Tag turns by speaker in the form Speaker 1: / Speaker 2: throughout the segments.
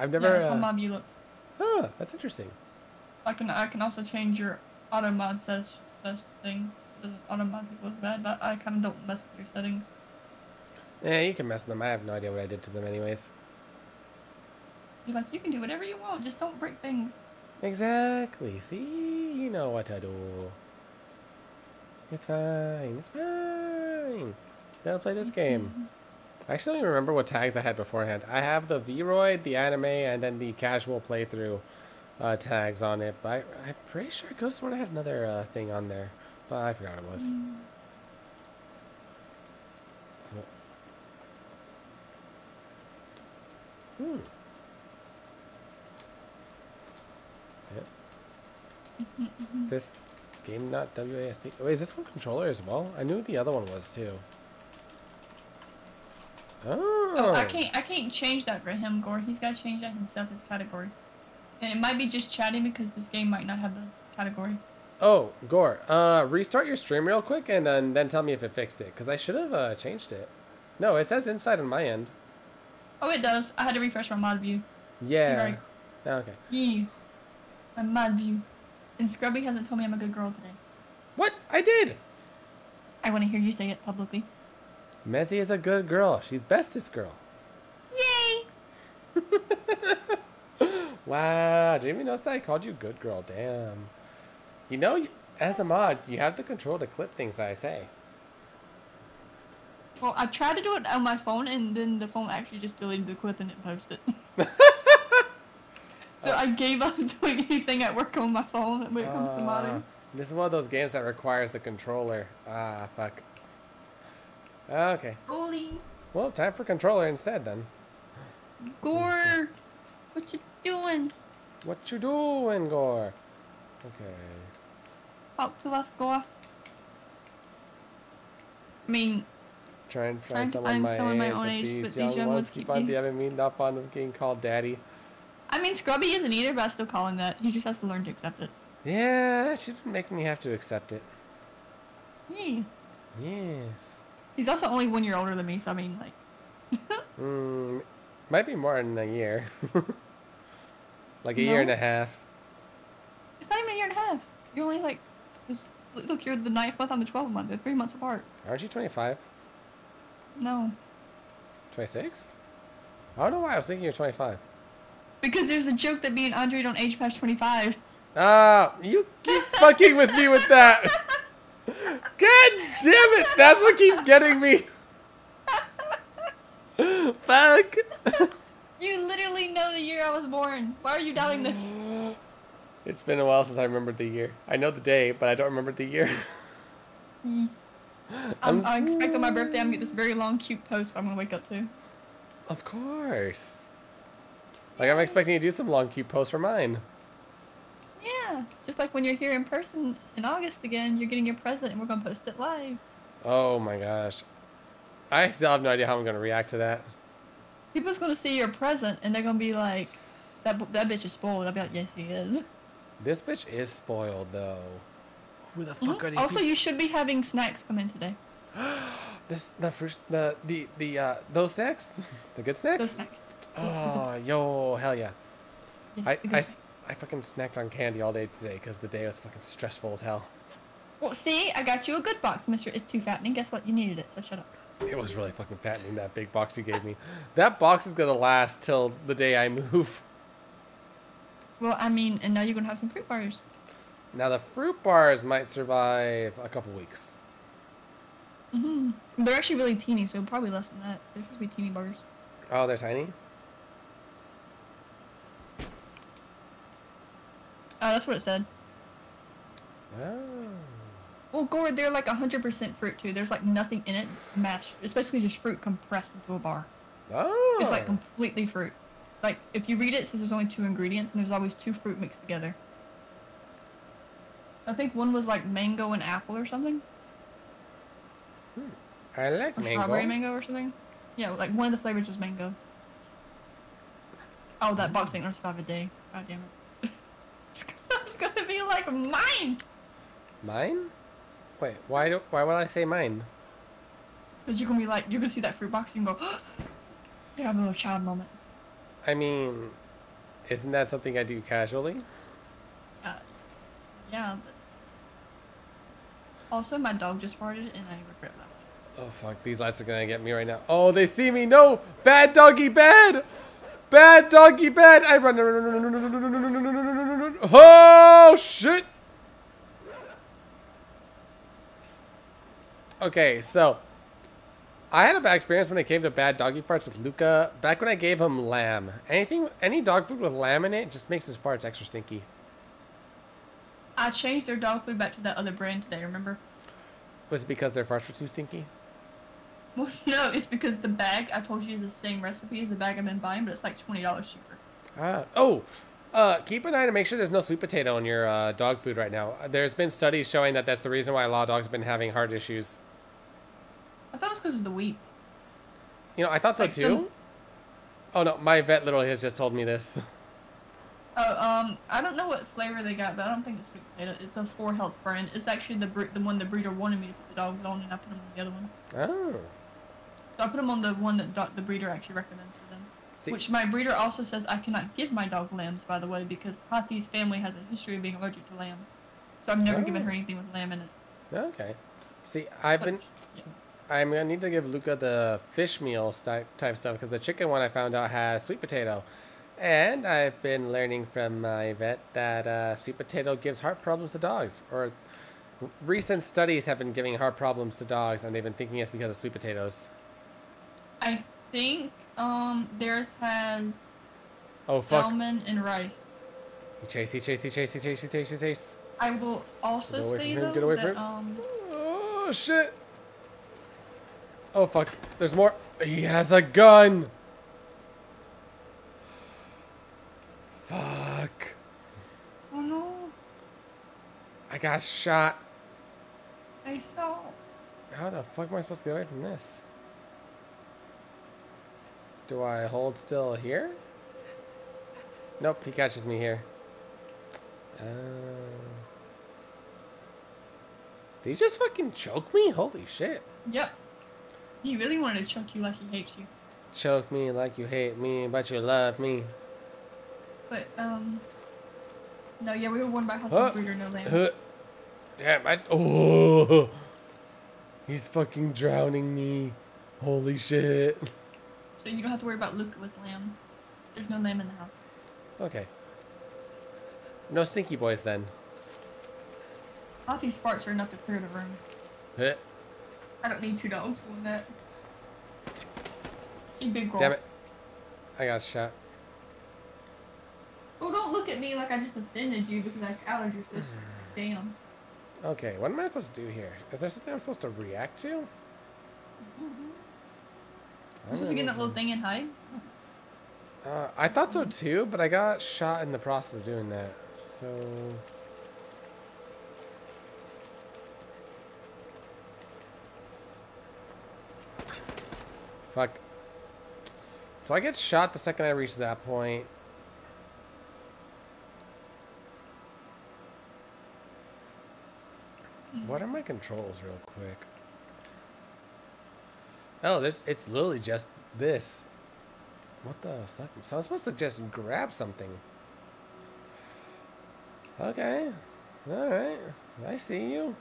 Speaker 1: I've
Speaker 2: Yeah,
Speaker 1: never.
Speaker 2: that's how
Speaker 1: uh,
Speaker 2: mob view looks.
Speaker 1: huh, that's interesting.
Speaker 2: I can I can also change your auto mod says says thing. Doesn't auto mod look bad, but I kind of don't mess with your settings.
Speaker 1: Yeah, you can mess with them. I have no idea what I did to them, anyways.
Speaker 2: You're like you can do whatever you want, just don't break things.
Speaker 1: Exactly. See, you know what I do. It's fine. It's fine. Gotta play this game. I actually don't even remember what tags I had beforehand. I have the Vroid, the anime, and then the casual playthrough uh, tags on it. But I, I'm pretty sure Ghost One had another uh, thing on there, but I forgot what it was. Hmm. Yep. This game not WASD. Wait, is this one controller as well? I knew the other one was too. Oh.
Speaker 2: Oh, I can't I can't change that for him, Gore. He's got to change that himself his category. And it might be just chatting because this game might not have the category.
Speaker 1: Oh, Gore, uh, restart your stream real quick and then, then tell me if it fixed it. Because I should have uh, changed it. No, it says inside on my end.
Speaker 2: Oh, it does. I had to refresh my mod view.
Speaker 1: Yeah.
Speaker 2: right.
Speaker 1: Okay.
Speaker 2: Yeah. My mod view. And Scrubby hasn't told me I'm a good girl today.
Speaker 1: What? I did!
Speaker 2: I want to hear you say it publicly.
Speaker 1: Messi is a good girl. She's bestest girl.
Speaker 2: Yay!
Speaker 1: Wow, didn't even notice that I called you good girl. Damn. You know, as a mod, you have the control to clip things that I say.
Speaker 2: Well, I tried to do it on my phone, and then the phone actually just deleted the clip and it posted. so I gave up doing anything at work on my phone when it comes to
Speaker 1: Uh,
Speaker 2: modding.
Speaker 1: this is one of those games that requires the controller. Ah, fuck. Oh, okay.
Speaker 2: Holy
Speaker 1: Well, time for controller instead then.
Speaker 2: Gore! What you doing?
Speaker 1: What you doing, Gore? Okay.
Speaker 2: Talk to us, Gore. I mean,
Speaker 1: Try and
Speaker 2: Trying
Speaker 1: find
Speaker 2: to
Speaker 1: someone
Speaker 2: find
Speaker 1: my
Speaker 2: someone my own age,
Speaker 1: these
Speaker 2: but these
Speaker 1: young
Speaker 2: young
Speaker 1: ones
Speaker 2: ones
Speaker 1: keep on
Speaker 2: being-
Speaker 1: me, not fond of getting called daddy.
Speaker 2: I mean, Scrubby isn't either, but I still call him that. He just has to learn to accept it.
Speaker 1: Yeah, she's making me have to accept it.
Speaker 2: Yeah.
Speaker 1: Yes.
Speaker 2: He's also only one year older than me, so I mean, like,
Speaker 1: Mm, might be more than a year. like a year and a half.
Speaker 2: it's not even a year and a half. You're only like, just, look, you're the ninth month, I'm the 12th month. They're three months apart.
Speaker 1: Aren't you 25?
Speaker 2: No.
Speaker 1: 26? I don't know why I was thinking you're 25.
Speaker 2: Because there's a joke that me and Andre don't age past 25.
Speaker 1: Ah, you keep fucking with me with that. God damn it! That's what keeps getting me. Fuck.
Speaker 2: You literally know the year I was born. Why are you doubting this?
Speaker 1: It's been a while since I remembered the year. I know the day, but I don't remember the year.
Speaker 2: I'm,
Speaker 1: I'm-
Speaker 2: I expect on my birthday I'm gonna get this very long, cute post I'm gonna wake up to.
Speaker 1: of course. Like I'm expecting you to do some long cute posts for mine.
Speaker 2: Yeah, just like when you're here in person in August again, you're getting your present and we're gonna post it live.
Speaker 1: Oh my gosh. I still have no idea how I'm gonna react to that.
Speaker 2: People's gonna see your present and they're gonna be like, "That that bitch is spoiled." I'll be like, "Yes, he is."
Speaker 1: This bitch is spoiled though. Who the fuck
Speaker 2: Mhm.
Speaker 1: are these
Speaker 2: Also,
Speaker 1: people?
Speaker 2: you should be having snacks come in today.
Speaker 1: This the first the the the uh those snacks? The good snacks?
Speaker 2: Those snacks.
Speaker 1: Oh, yo, hell yeah.
Speaker 2: Yes,
Speaker 1: I,
Speaker 2: the good
Speaker 1: I, s-
Speaker 2: snacks.
Speaker 1: I fucking snacked on candy all day today because the day was fucking stressful as hell.
Speaker 2: Well, see, I got you a good box, Mister. It's too fattening. Guess what? You needed it, so shut up.
Speaker 1: It was really fucking fattening, that big box you gave me. That box is gonna last till the day I move.
Speaker 2: Well, I mean, and now you're gonna have some fruit bars.
Speaker 1: Now, the fruit bars might survive a couple weeks.
Speaker 2: hmm They're actually really teeny, so probably less than that. They're supposed to be teeny bars.
Speaker 1: Oh, they're tiny?
Speaker 2: Oh, that's what it said.
Speaker 1: Oh.
Speaker 2: Well, Gord, they're like 100% fruit too. There's like nothing in it mashed. It's basically just fruit compressed into a bar.
Speaker 1: Oh.
Speaker 2: It's like oh. completely fruit. Like if you read it, it says there's only two ingredients and there's always two fruit mixed together. I think one was like mango and apple or something, hmm.
Speaker 1: I like
Speaker 2: or
Speaker 1: mango.
Speaker 2: strawberry mango or something. Yeah, like one of the flavors was mango. Oh, that box ain't gonna survive a day. God damn it. It's gonna be like mine.
Speaker 1: Mine? Wait, why do why would I say mine?
Speaker 2: Cause you're gonna be like, you're gonna see that fruit box, you can go, you have a little child moment.
Speaker 1: I mean, Isn't that something I do casually?
Speaker 2: Uh, yeah. But... Also, my dog just farted, and I regret that.
Speaker 1: Oh fuck, these lights are gonna get me right now. Oh, they see me. No! Bad doggy bad! Bad doggy bad! I run. Oh shit! Okay, so I had a bad experience when it came to bad doggy farts with Luca. Back when I gave him lamb, anything, any dog food with lamb in it just makes his farts extra stinky.
Speaker 2: I changed their dog food back to that other brand today. Remember?
Speaker 1: Was it because their farts were too stinky?
Speaker 2: Well, no, it's because the bag I told you is the same recipe as the bag I've been buying, but it's like twenty dollars cheaper.
Speaker 1: Ah. Oh, uh, keep an eye to make sure there's no sweet potato in your uh, dog food right now. There's been studies showing that that's the reason why a lot of dogs have been having heart issues.
Speaker 2: I thought it was because of the wheat.
Speaker 1: You know, I thought so
Speaker 2: Like
Speaker 1: too.
Speaker 2: some-
Speaker 1: Oh no, my vet literally has just told me this.
Speaker 2: Oh, um, I don't know what flavor they got, but I don't think it's sweet potato. It's a Four Health brand. It's actually the bre- the one the breeder wanted me to put the dogs on, and I put them on the other one.
Speaker 1: Oh.
Speaker 2: So I put them on the one that the breeder actually recommends.
Speaker 1: See,
Speaker 2: Which my breeder also says I cannot give my dog lambs, by the way, because Hati's family has a history of being allergic to lamb. So I've never given
Speaker 1: Oh.
Speaker 2: her anything with lamb in it.
Speaker 1: okay. See, I've been.
Speaker 2: Yeah.
Speaker 1: I'm gonna need to give Luca the fish meal sti- type stuff because the chicken one I found out has sweet potato, and I've been learning from my vet that uh, sweet potato gives heart problems to dogs. Or recent studies have been giving heart problems to dogs, and they've been thinking it's because of sweet potatoes.
Speaker 2: I think um, theirs has
Speaker 1: oh, fuck.
Speaker 2: salmon and rice.
Speaker 1: Chasey, chasey, chasey, chasey, chasey, chase.
Speaker 2: I will also say though
Speaker 1: Get away
Speaker 2: that, from
Speaker 1: him.
Speaker 2: um.
Speaker 1: Oh shit! Oh fuck! There's more. He has a gun. Fuck.
Speaker 2: Oh no.
Speaker 1: I got shot.
Speaker 2: I saw.
Speaker 1: How the fuck am I supposed to get away from this? Do I hold still here? Nope, he catches me here. Uh, did he just fucking choke me? Holy shit.
Speaker 2: Yep. He really wanted to choke you like he hates you.
Speaker 1: Choke me like you hate me, but you love me.
Speaker 2: But um no, yeah, we were warned by Hati's
Speaker 1: Huh.
Speaker 2: breeder no lamb.
Speaker 1: Huh. Damn, I. Oh! He's fucking drowning me. Holy shit.
Speaker 2: So you don't have to worry about Luca with lamb. There's no lamb in the house.
Speaker 1: Okay. No stinky boys then.
Speaker 2: Hati's sparks are enough to clear the room. I don't need two dogs doing that. You big girl.
Speaker 1: Damn it. I got shot.
Speaker 2: Oh, don't look at me like I just offended you because I outed your sister. Damn.
Speaker 1: Okay, what am I supposed to do here? Is there something I'm supposed to react to?
Speaker 2: You're
Speaker 1: I'm
Speaker 2: supposed to get that little thing and hide?
Speaker 1: Uh, I thought so too, but I got shot in the process of doing that. So. Fuck. So I get shot the second I reach that point. What are my controls, real quick? Oh, there's. It's literally just this. What the fuck? So I'm supposed to just grab something. Okay. Alright. I see you.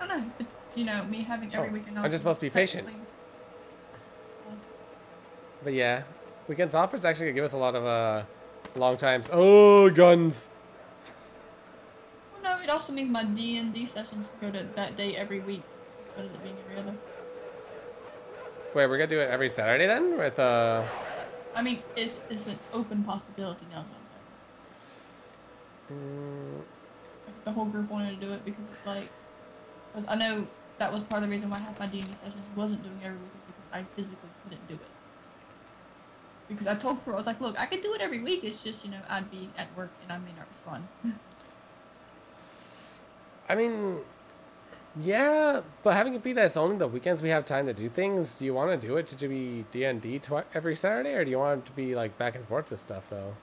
Speaker 2: I don't know. You know, me having every
Speaker 1: Oh,
Speaker 2: weekend
Speaker 1: I'm just supposed to be patient. But yeah. Weekends is actually gonna give us a lot of uh long times. Oh guns.
Speaker 2: Well, no, it also means my D and D sessions go to that day every week instead of it being every other.
Speaker 1: Wait, we're gonna do it every Saturday then? With uh
Speaker 2: I mean, it's it's an open possibility now. Is what I'm saying.
Speaker 1: mm,
Speaker 2: the whole group wanted to do it because it's like, because I know that was part of the reason why half my D and D sessions wasn't doing every week because I physically couldn't do it. Because I told crew, I was like, look, I could do it every week. It's just you know I'd be at work and I may not respond.
Speaker 1: I mean yeah, but having it be that it's only the weekends we have time to do things, do you want to do it to be D&D twi- every Saturday, or do you want it to be like back and forth with stuff though?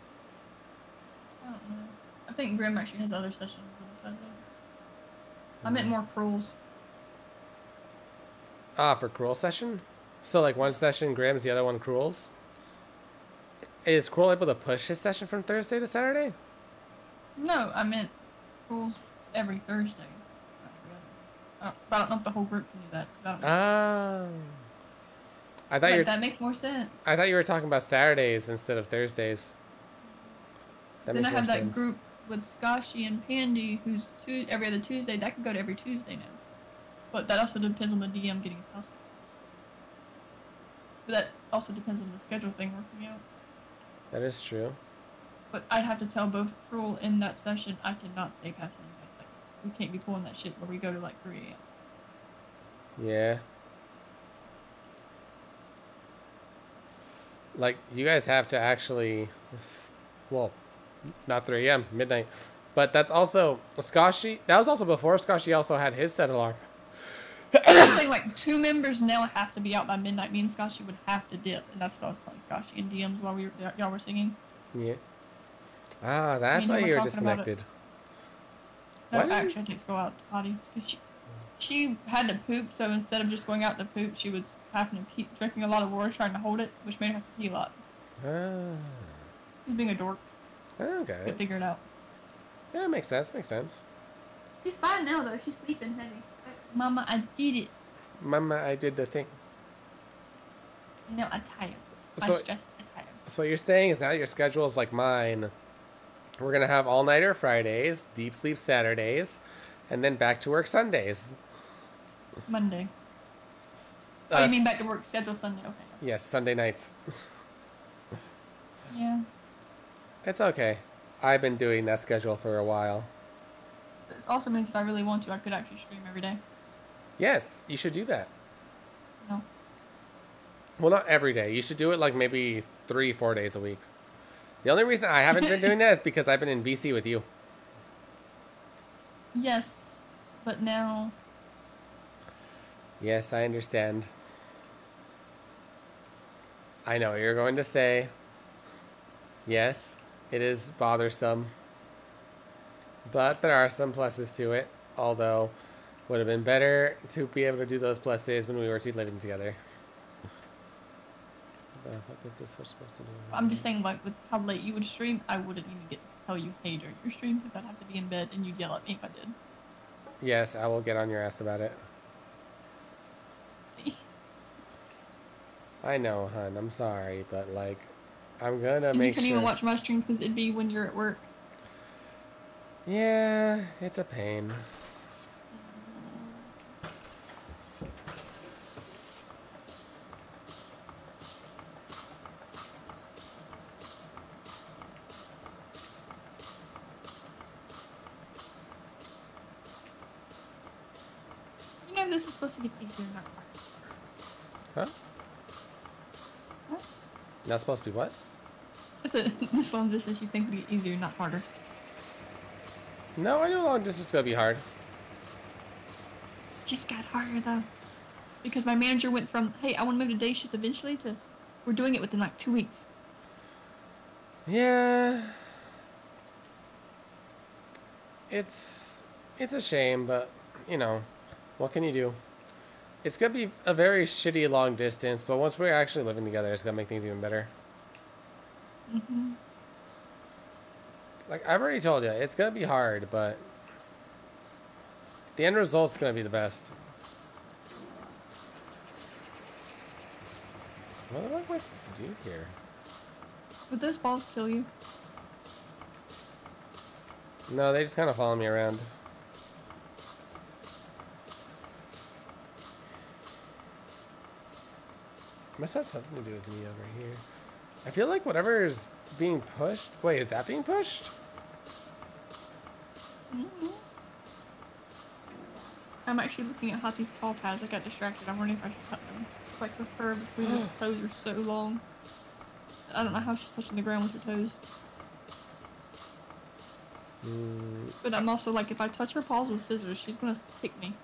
Speaker 2: I don't don't know. I think Grim actually has other sessions. on I meant more cruels.
Speaker 1: Ah, for cruel session? So like one session Graham's, the other one Cruel's? Is Cruel able to push his session from Thursday to Saturday?
Speaker 2: No, I meant cruels every Thursday. I don't, I don't know if the whole group can do that.
Speaker 1: Ah. I thought
Speaker 2: Like, that makes more sense.
Speaker 1: I thought you were talking about Saturdays instead of Thursdays. That
Speaker 2: then I have that
Speaker 1: sense.
Speaker 2: group with Skashi and Pandy, who's two every other Tuesday. That could go to every Tuesday now. But that also depends on the DM getting his house. But that also depends on the schedule thing working out.
Speaker 1: That is true.
Speaker 2: But I'd have to tell both Cruel in that session I cannot stay past midnight. Like we can't be pulling that shit where we go to like 3 a.m.
Speaker 1: Yeah. Like you guys have to actually, well, not 3 a.m. midnight, but that's also Skashi. That was also before Skashi also had his set alarm.
Speaker 2: I'm saying like two members now have to be out by midnight. Me and Skashi would have to dip, and that's what I was telling Skashi in DMs while we were y'all were singing.
Speaker 1: Yeah. Ah, that's why you
Speaker 2: him
Speaker 1: were
Speaker 2: were talking about it.
Speaker 1: disconnected.
Speaker 2: No,
Speaker 1: What
Speaker 2: actually,
Speaker 1: is-
Speaker 2: I didn't go out to potty. 'Cause She, she had to poop, so instead of just going out to poop, she was having to keep drinking a lot of water, trying to hold it, which made her have to pee a lot.
Speaker 1: Ah,
Speaker 2: She's being a dork.
Speaker 1: okay.
Speaker 2: But figure it out.
Speaker 1: Yeah, makes sense. Makes sense.
Speaker 2: She's fine now, though. She's sleeping heavy. Mama, I did it.
Speaker 1: Mama, I did the thing.
Speaker 2: No, I'm tired.
Speaker 1: So-
Speaker 2: I'm stressed. I'm tired.
Speaker 1: So what you're saying is now your schedule is like mine. We're gonna have all nighter Fridays, deep sleep Saturdays, and then back to work Sundays.
Speaker 2: Monday.
Speaker 1: Uh,
Speaker 2: oh, you mean back to work schedule Sunday? Okay.
Speaker 1: Yes, Sunday nights.
Speaker 2: Yeah.
Speaker 1: It's okay. I've been doing that schedule for a while.
Speaker 2: This also means if I really want to, I could actually stream every day.
Speaker 1: Yes, you should do that.
Speaker 2: No.
Speaker 1: Well, not every day. You should do it like maybe three, four days a week. The only reason I haven't been doing that is because I've been in BC with you.
Speaker 2: Yes, but now
Speaker 1: Yes, I understand. I know what you're going to say. Yes, it is bothersome. But there are some pluses to it, although would have been better to be able to do those plus days when we were living together. The fuck is this what supposed to do?
Speaker 2: I'm just saying, like, with how late you would stream, I wouldn't even get to tell you, hey, during your stream, because I'd have to be in bed and you'd yell at me if I did.
Speaker 1: Yes, I will get on your ass about it. I know, hun. I'm sorry, but like, I'm gonna
Speaker 2: and you
Speaker 1: make
Speaker 2: couldn't
Speaker 1: sure.
Speaker 2: even watch my streams because it'd be when you're at work.
Speaker 1: Yeah, it's a pain.
Speaker 2: You know, this is supposed to get easier, not harder.
Speaker 1: Huh?
Speaker 2: Huh?
Speaker 1: Not supposed to be what?
Speaker 2: This long distance you think would get easier, not harder.
Speaker 1: No, I know long distance is gonna be hard.
Speaker 2: Just got harder, though. Because my manager went from, hey, I want to move to day shift eventually to, we're doing it within like two weeks.
Speaker 1: Yeah. It's it's a shame, but you know, what can you do? It's gonna be a very shitty long distance, but once we're actually living together, it's gonna make things even better.
Speaker 2: Mm-hmm.
Speaker 1: Like I've already told you, it's gonna be hard, but the end result's gonna be the best. What am I supposed to do here?
Speaker 2: Would those balls kill you?
Speaker 1: No, they just kind of follow me around. Must have something to do with me over here. I feel like whatever is being pushed. Wait, is that being pushed?
Speaker 2: Mm-hmm. I'm actually looking at Hati's paw pads. I got distracted. I'm wondering if I should cut them. Like her fur between her toes are so long. I don't know how she's touching the ground with her toes.
Speaker 1: Mm,
Speaker 2: But I'm also like, if I touch her paws with scissors, she's gonna kick me.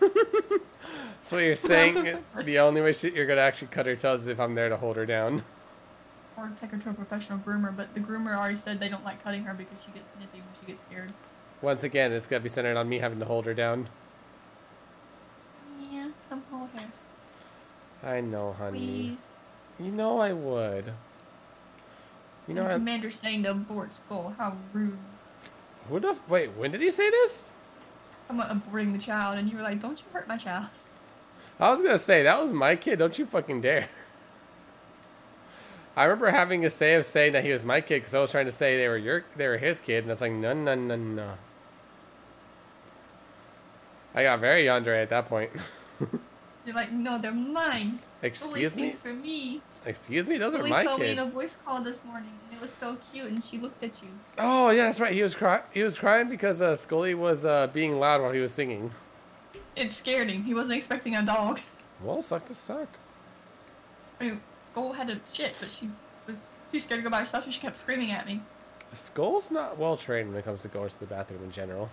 Speaker 1: so what you're saying the only way she, you're gonna actually cut her toes is if I'm there to hold her down.
Speaker 2: Or take her to a professional groomer, but the groomer already said they don't like cutting her because she gets snippy when she gets scared.
Speaker 1: Once again, it's gonna be centered on me having to hold her down.
Speaker 2: Yeah, come hold her,
Speaker 1: I know, honey.
Speaker 2: please.
Speaker 1: You know I would. You know
Speaker 2: and
Speaker 1: I.
Speaker 2: Commander saying to abort school. How rude.
Speaker 1: Who the? f- Wait, when did he say this?
Speaker 2: I'm aborting the child, and you were like, "Don't you hurt my child."
Speaker 1: I was gonna say that was my kid. Don't you fucking dare. I remember having a say of saying that he was my kid because I was trying to say they were your, they were his kid, and I was like, no, no, no, no. I got very Andre at that point.
Speaker 2: You're like, "No, they're mine."
Speaker 1: Excuse me.
Speaker 2: for me.
Speaker 1: Excuse me. Those are
Speaker 2: Lily
Speaker 1: my
Speaker 2: told me in a voice call this morning, and it was so cute, and she looked at you.
Speaker 1: Oh yeah, that's right. He was crying. He was crying because uh, Scully was uh, being loud while he was singing.
Speaker 2: It scared him. He wasn't expecting a dog.
Speaker 1: Well, suck to suck.
Speaker 2: I mean, Skull had a shit, but she was too scared to go by herself, so she kept screaming at me.
Speaker 1: Skull's not well trained when it comes to going to the bathroom in general.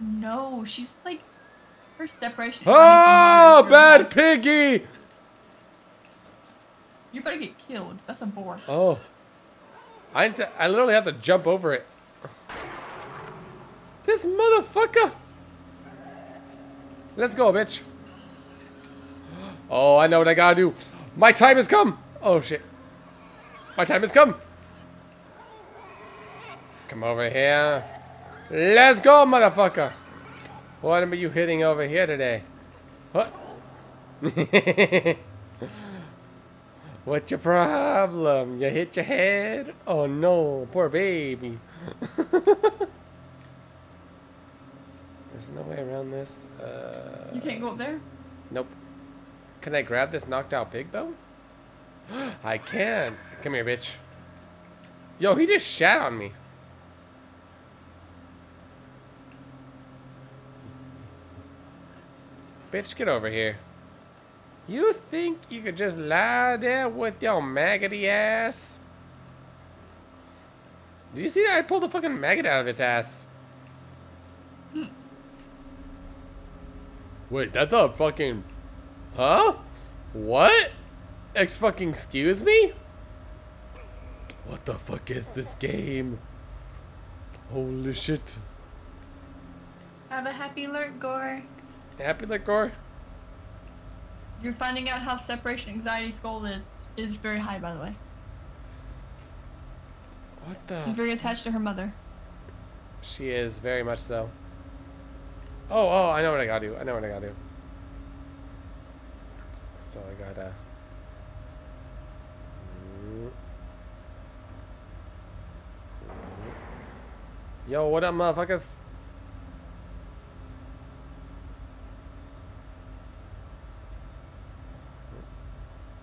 Speaker 2: No, she's like her separation.
Speaker 1: Oh, bad piggy!
Speaker 2: You better get killed. That's a boar.
Speaker 1: Oh. I I literally have to jump over it. This motherfucker! Let's go, bitch. Oh, I know what I gotta do. My time has come! Oh, shit. My time has come! Come over here. Let's go, motherfucker! What are you hitting over here today? What? What's your problem? You hit your head? Oh no, poor baby. There's no way around this. Uh,
Speaker 2: You can't go up there.
Speaker 1: Nope. Can I grab this knocked out pig though? I can. Come here, bitch. Yo, he just shat on me. Bitch, get over here. You think you could just lie there with your maggoty ass? Did you see that? I pulled a fucking maggot out of his ass. Wait, that's a fucking... Huh? What? Ex fucking excuse me? What the fuck is this game? Holy shit.
Speaker 2: Have a happy alert, Gore.
Speaker 1: Happy liquor?
Speaker 2: You're finding out how separation anxiety Skull is. Is very high, by the way.
Speaker 1: What the?
Speaker 2: She's very attached to her mother.
Speaker 1: She is very much so. Oh, oh, I know what I gotta do. I know what I gotta do. So I gotta. Yo, what up, motherfuckers?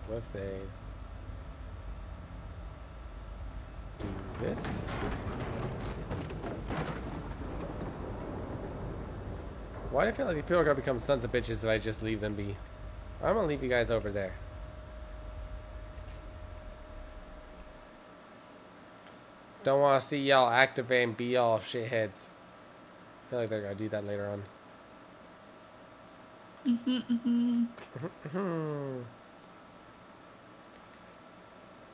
Speaker 1: What if they do this? Why do I feel like people are gonna become sons of bitches if I just leave them be? I'm gonna leave you guys over there. Don't want to see y'all activate and be all shitheads. I feel like they're gonna do that later on.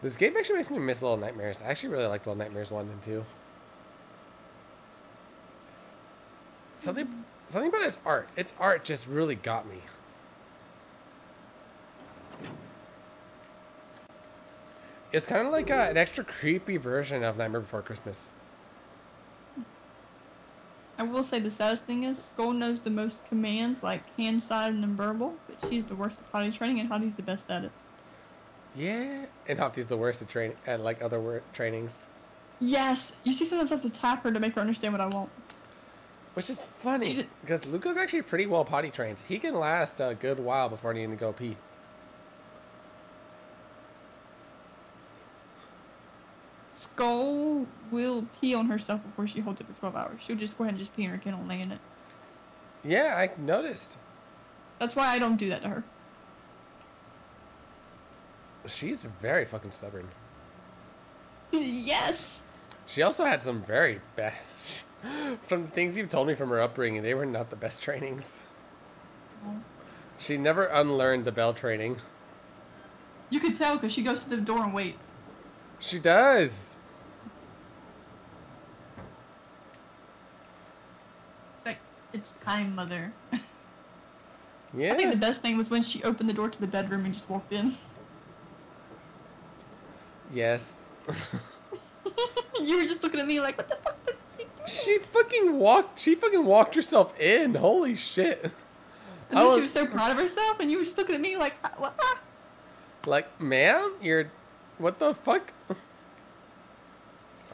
Speaker 1: This game actually makes me miss Little Nightmares. I actually really like Little Nightmares 1 and 2. Something something about its art. Its art just really got me. It's kind of like a, an extra creepy version of Nightmare Before Christmas.
Speaker 2: I will say the saddest thing is Skull knows the most commands, like hand, side, and verbal, but she's the worst at potty training, and Hati's the best at it.
Speaker 1: Yeah, and Hopty's the worst at train at like other wor- trainings,
Speaker 2: Yes, you see, sometimes I have to tap her to make her understand what I want.
Speaker 1: Which is funny because Luca's actually pretty well potty trained. He can last a good while before needing to go pee.
Speaker 2: Skull will pee on herself before she holds it for 12 hours. She'll just go ahead and just pee in her kennel and lay in it.
Speaker 1: Yeah, I noticed.
Speaker 2: That's why I don't do that to her.
Speaker 1: She's very fucking stubborn.
Speaker 2: yes!
Speaker 1: She also had some very bad. From the things you've told me from her upbringing, they were not the best trainings. She never unlearned the bell training.
Speaker 2: You could tell because she goes to the door and waits.
Speaker 1: She does.
Speaker 2: Like, it's time, mother.
Speaker 1: Yeah.
Speaker 2: I think the best thing was when she opened the door to the bedroom and just walked in.
Speaker 1: yes.
Speaker 2: you were just looking at me like, what the fuck she
Speaker 1: fucking walked. She fucking walked herself in. Holy shit.
Speaker 2: And
Speaker 1: I
Speaker 2: then she
Speaker 1: was-
Speaker 2: was so proud of herself, and you were just looking at me like, "Ah, what? Ah."
Speaker 1: Like, ma'am, you're. What the fuck?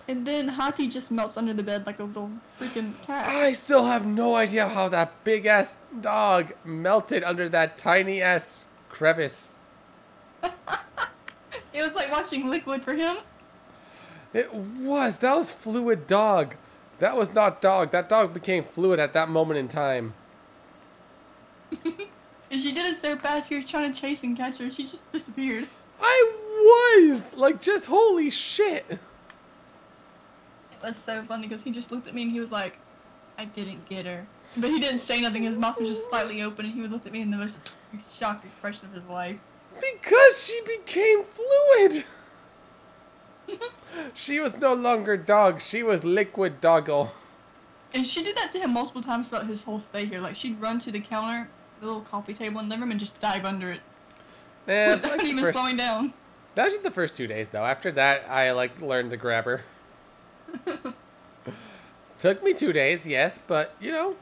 Speaker 2: And then Hati just melts under the bed like a little freaking cat.
Speaker 1: I still have no idea how that big ass dog melted under that tiny ass crevice.
Speaker 2: It was like watching liquid for him.
Speaker 1: It was. That was fluid dog. That was not dog. That dog became fluid at that moment in time.
Speaker 2: And she did it so fast, he was trying to chase and catch her, she just disappeared.
Speaker 1: I was like, just holy shit.
Speaker 2: It was so funny because he just looked at me and he was like, I didn't get her. But he didn't say nothing, his mouth was just slightly open, and he would look at me in the most shocked expression of his life.
Speaker 1: Because she became fluid. She was no longer dog. She was liquid doggle.
Speaker 2: And she did that to him multiple times throughout his whole stay here. Like, she'd run to the counter, the little coffee table in the room, and just dive under it
Speaker 1: Eh,
Speaker 2: without
Speaker 1: like the
Speaker 2: even
Speaker 1: first-
Speaker 2: slowing down.
Speaker 1: That was just the first two days, though. After that, I like learned to grab her. Took me two days, yes, but you know,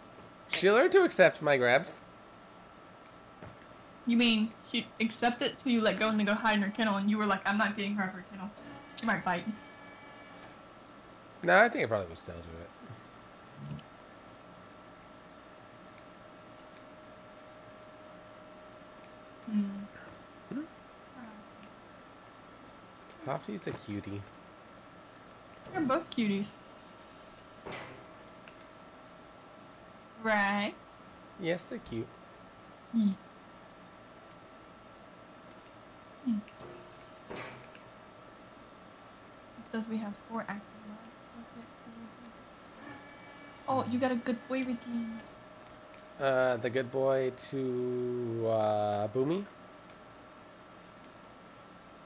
Speaker 1: she learned to accept my grabs.
Speaker 2: You mean she'd accept it till you let go and go hide in her kennel, and you were like, I'm not getting her out of her kennel. She might bite.
Speaker 1: No, I think I probably would still do it.
Speaker 2: Hmm.
Speaker 1: Hofty's a cutie.
Speaker 2: They're both cuties. Right.
Speaker 1: Yes, they're cute.
Speaker 2: Yes. Hmm. Says we have four active lives. Okay, so we have- Oh, you got a good boy redeemed.
Speaker 1: Uh, the good boy to uh, Boomy.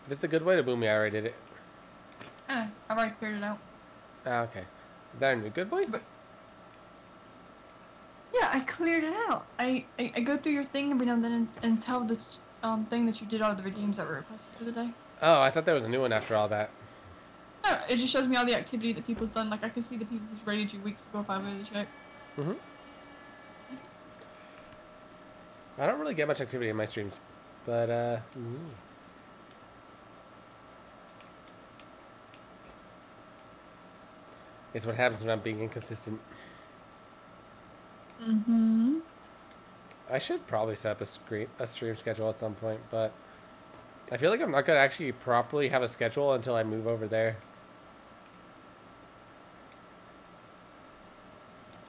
Speaker 1: If it's the good boy to Boomy, I already did it.
Speaker 2: Ah, I've already cleared it out.
Speaker 1: Ah, okay. Is that a new good boy?
Speaker 2: But yeah, I cleared it out. I, I, I go through your thing every now and then and, and tell the um thing that you did all the redeems that were requested for the day.
Speaker 1: Oh, I thought there was a new one after all that.
Speaker 2: No, it just shows me all the activity that people's done. Like I can see the people who's rated you weeks ago if I really check.
Speaker 1: Mm-hmm. I don't really get much activity in my streams, but uh, yeah. it's what happens when I'm being inconsistent.
Speaker 2: Mm-hmm.
Speaker 1: I should probably set up a screen a stream schedule at some point, but I feel like I'm not gonna actually properly have a schedule until I move over there.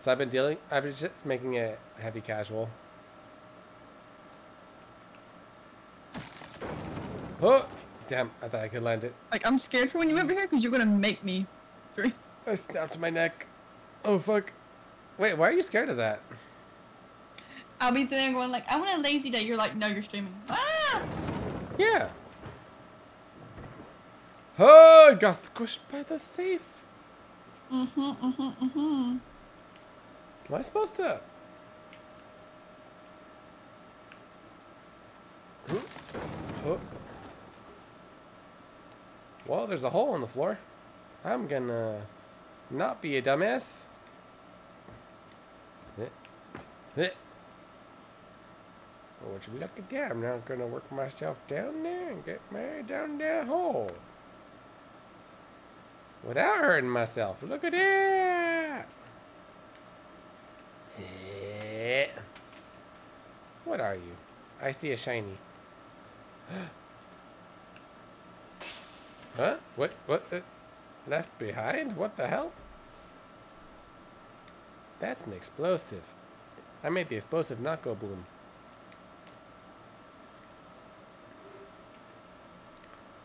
Speaker 1: So I've been dealing. I've been just making it heavy casual. Oh, damn! I thought I could land it.
Speaker 2: Like I'm scared for when you over here because you're gonna make me. drink.
Speaker 1: I snapped my neck. Oh fuck! Wait, why are you scared of that?
Speaker 2: I'll be there going like, I want a lazy day. You're like, no, you're streaming. Ah!
Speaker 1: Yeah. Oh, I got squished by the safe.
Speaker 2: Mm-hmm, mm-hmm, mm-hmm.
Speaker 1: Am I supposed to? Well, there's a hole in the floor. I'm gonna not be a dumbass. Would you look at that? I'm now gonna work myself down there and get married down that hole. Without hurting myself. Look at that! Eh. What are you? I see a shiny. huh? What? What? Uh, left behind? What the hell? That's an explosive. I made the explosive not go boom.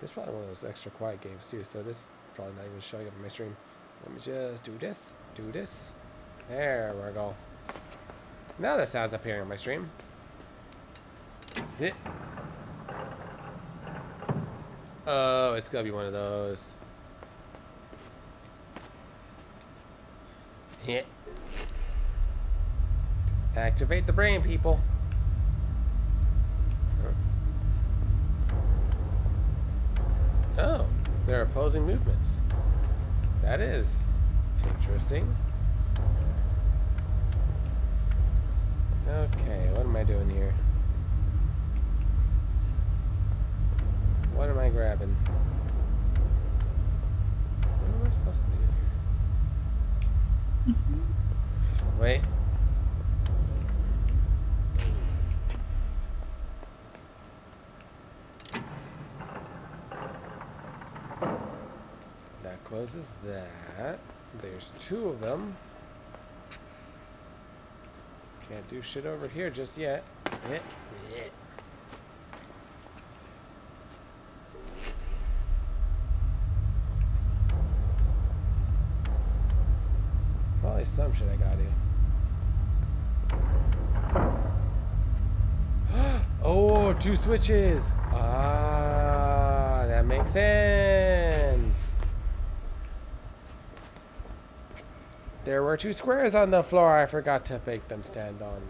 Speaker 1: This is probably one of those extra quiet games too, so this is probably not even showing up in my stream. Let me just do this, do this. There we go. Now that sound's appearing on my stream. Is it? Oh, it's gotta be one of those. Hit. Activate the brain, people. Oh, there are opposing movements. That is interesting. Okay, what am I doing here? What am I grabbing? What am I supposed to do here? Mm-hmm. Wait. That closes that. There's two of them. Can't do shit over here just yet. Eh. Probably some shit I got here. oh, two switches. Ah, that makes sense. There were two squares on the floor. I forgot to make them stand on.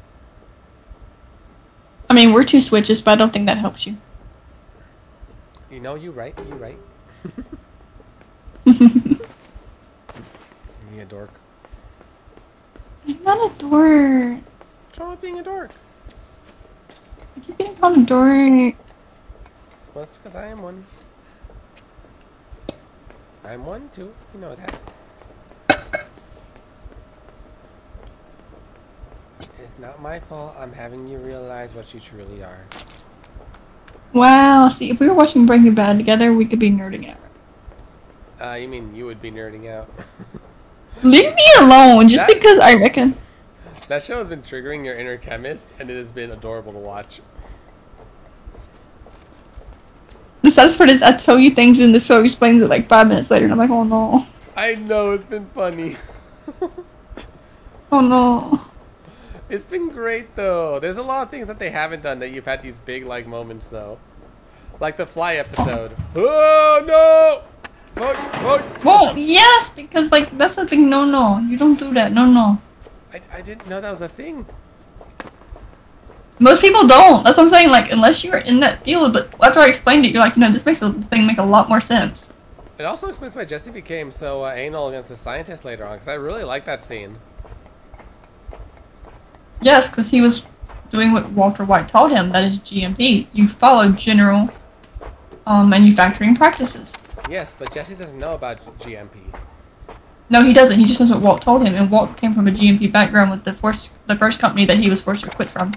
Speaker 2: I mean, we're two switches, but I don't think that helps you.
Speaker 1: You know, you right. You right. Me a dork.
Speaker 2: I'm not a dork.
Speaker 1: What's wrong with being a dork?
Speaker 2: I keep getting called a dork.
Speaker 1: Well, that's because I am one. I'm one too. You know that. It's not my fault. I'm having you realize what you truly are.
Speaker 2: Wow, see, if we were watching Breaking Bad together, we could be nerding out.
Speaker 1: Uh, you mean you would be nerding out?
Speaker 2: Leave me alone, just
Speaker 1: That-
Speaker 2: because I reckon.
Speaker 1: that show has been triggering your inner chemist, and it has been adorable to watch.
Speaker 2: The saddest part is I tell you things and the show explains it like five minutes later, and I'm like, oh no.
Speaker 1: I know it's been funny.
Speaker 2: Oh no.
Speaker 1: It's been great though. There's a lot of things that they haven't done that you've had these big like moments though. Like the fly episode. Oh no! Fuck, fuck.
Speaker 2: Well, yes, because like that's the thing. No, no, you don't do that. No, no.
Speaker 1: I, I didn't know that was a thing.
Speaker 2: Most people don't. That's what I'm saying. Like, unless you're in that field, but after I explained it, you're like, you know, this makes the thing make a lot more sense.
Speaker 1: It also explains why Jesse became so uh, anal against the scientist later on, because I really like that scene.
Speaker 2: Yes, because he was doing what Walter White taught him. That is GMP. You follow general um, manufacturing practices.
Speaker 1: Yes, but Jesse doesn't know about GMP.
Speaker 2: No, he doesn't. He just knows what Walt told him, and Walt came from a GMP background with the force, the first company that he was forced to quit from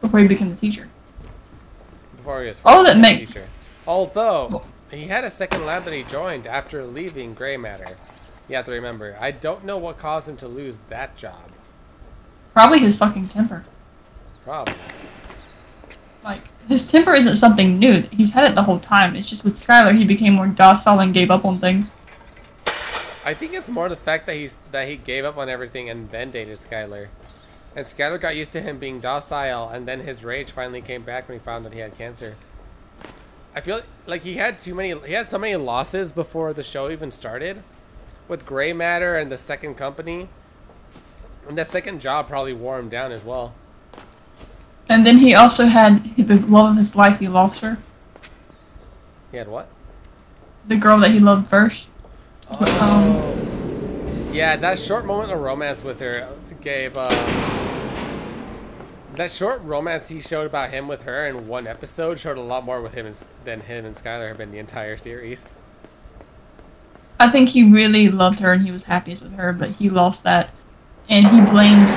Speaker 2: before he became a teacher.
Speaker 1: Before he was
Speaker 2: All of it
Speaker 1: first
Speaker 2: make-
Speaker 1: teacher. Although, he had a second lab that he joined after leaving Gray Matter. You have to remember. I don't know what caused him to lose that job.
Speaker 2: Probably his fucking temper.
Speaker 1: Probably.
Speaker 2: Like his temper isn't something new. He's had it the whole time. It's just with Skyler, he became more docile and gave up on things.
Speaker 1: I think it's more the fact that he's that he gave up on everything and then dated Skyler. And Skyler got used to him being docile, and then his rage finally came back when he found that he had cancer. I feel like he had too many. He had so many losses before the show even started, with Gray Matter and the second company. And that second job probably wore him down as well.
Speaker 2: And then he also had the love of his life. He lost her,
Speaker 1: He had what?
Speaker 2: the girl that he loved first.
Speaker 1: Oh. Yeah, that short moment of romance with her gave. Uh, that short romance he showed about him with her in one episode showed a lot more with him and, than him and Skyler have been the entire series.
Speaker 2: I think he really loved her and he was happiest with her, but he lost that, and he blames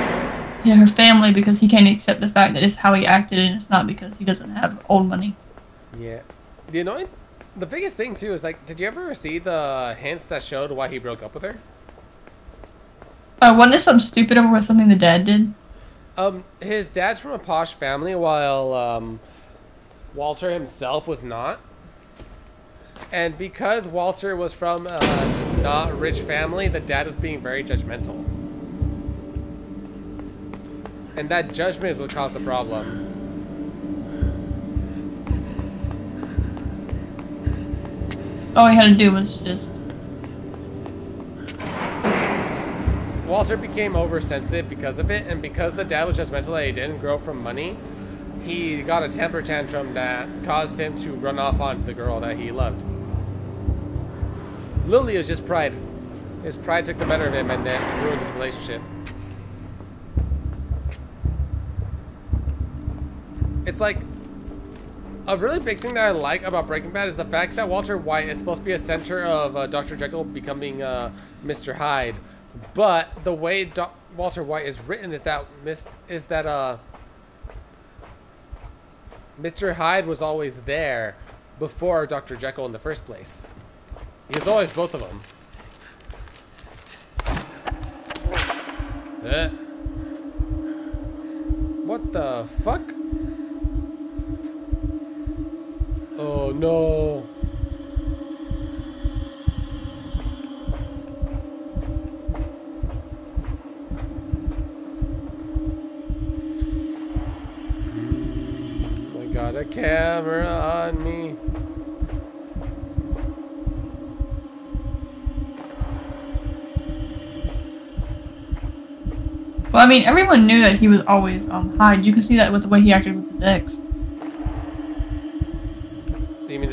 Speaker 2: yeah, her family because he can't accept the fact that it's how he acted and it's not because he doesn't have old money.
Speaker 1: Yeah. The annoying, the biggest thing too is like, did you ever see the hints that showed why he broke up with her?
Speaker 2: Uh, wasn't it something stupid over with something the dad did?
Speaker 1: Um, his dad's from a posh family, while um, Walter himself was not. And because Walter was from a not rich family, the dad was being very judgmental. And that judgment is what caused the problem.
Speaker 2: all he had to do was just.
Speaker 1: Walter became oversensitive because of it, and because the dad was judgmental that he didn't grow from money, he got a temper tantrum that caused him to run off on the girl that he loved. Lily was just pride. His pride took the better of him and then ruined his relationship. It's like a really big thing that I like about Breaking Bad is the fact that Walter White is supposed to be a center of uh, Dr. Jekyll becoming uh, Mr. Hyde, but the way Do Walter White is written is that is that uh, Mr. Hyde was always there before Dr. Jekyll in the first place. He was always both of them. Eh. What the fuck? Oh no. I got a camera on me.
Speaker 2: Well, I mean, everyone knew that he was always um Hyde. You can see that with the way he acted with the Dex.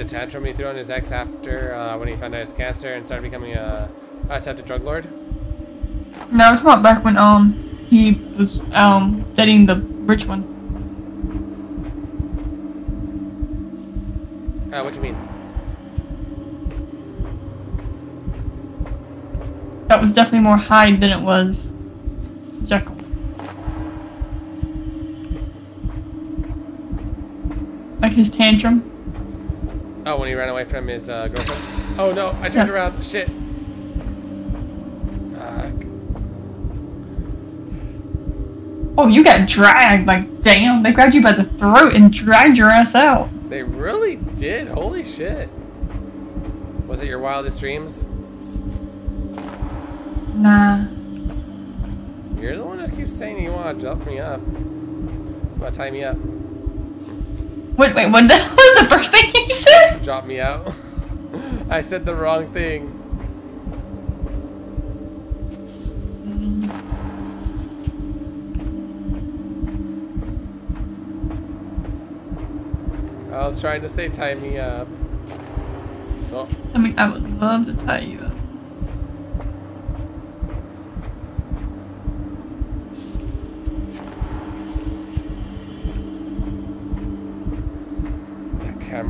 Speaker 1: Tantrum he threw on his ex after uh, when he found out his cancer and started becoming a attempted drug lord?
Speaker 2: No, it's about back when um he was um dating the rich one.
Speaker 1: Uh, what do you mean?
Speaker 2: That was definitely more Hyde than it was Jekyll. Like his tantrum.
Speaker 1: Oh, when he ran away from his uh, girlfriend? Oh no, I turned around. Shit. Fuck.
Speaker 2: Oh, you got dragged. Like, damn, they grabbed you by the throat and dragged your ass out.
Speaker 1: They really did. Holy shit. Was it your wildest dreams?
Speaker 2: Nah.
Speaker 1: You're the one that keeps saying you want to jump me up. You want to tie me up?
Speaker 2: Wait, wait, what the- was the first thing he said?
Speaker 1: Drop me out? I said the wrong thing. I was trying to say tie me up. Oh,
Speaker 2: I mean, I would love to tie you up.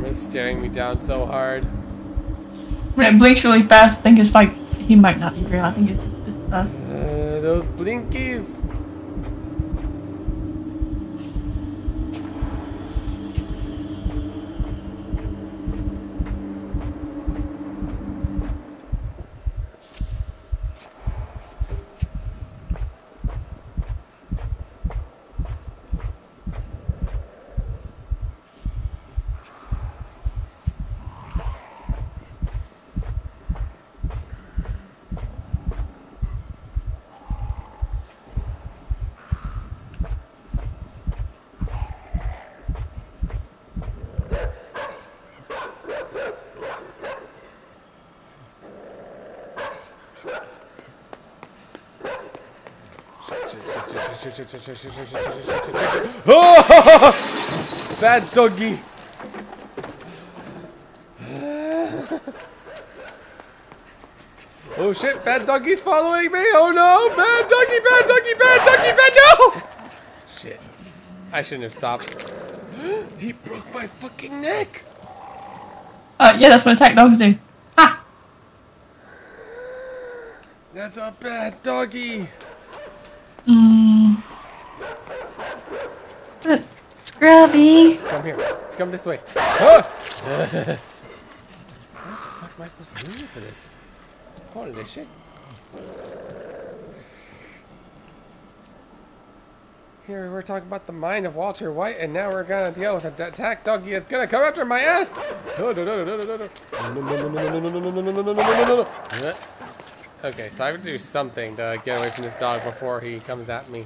Speaker 1: The staring me down so hard.
Speaker 2: When it blinks really fast, I think it's like he might not be real. I think it's, it's us.
Speaker 1: Uh, those blinkies. Oh! Bad doggy. Oh shit, bad doggy's following me. Oh no, bad doggy, bad doggy, bad doggy, bad no. Shit. I shouldn't have stopped. he broke my fucking neck.
Speaker 2: Uh, yeah, that's what attack dogs do. Ha!
Speaker 1: That's a bad doggy.
Speaker 2: Mmm. Scrubby.
Speaker 1: Come here. Come this way. Ah! what the fuck am I supposed to do for this? Holy shit. Here we're talking about the mind of Walter White, and now we're gonna deal with an attack doggy. It's gonna come after my ass. Okay, so I have to do something to get away from this dog before he comes at me.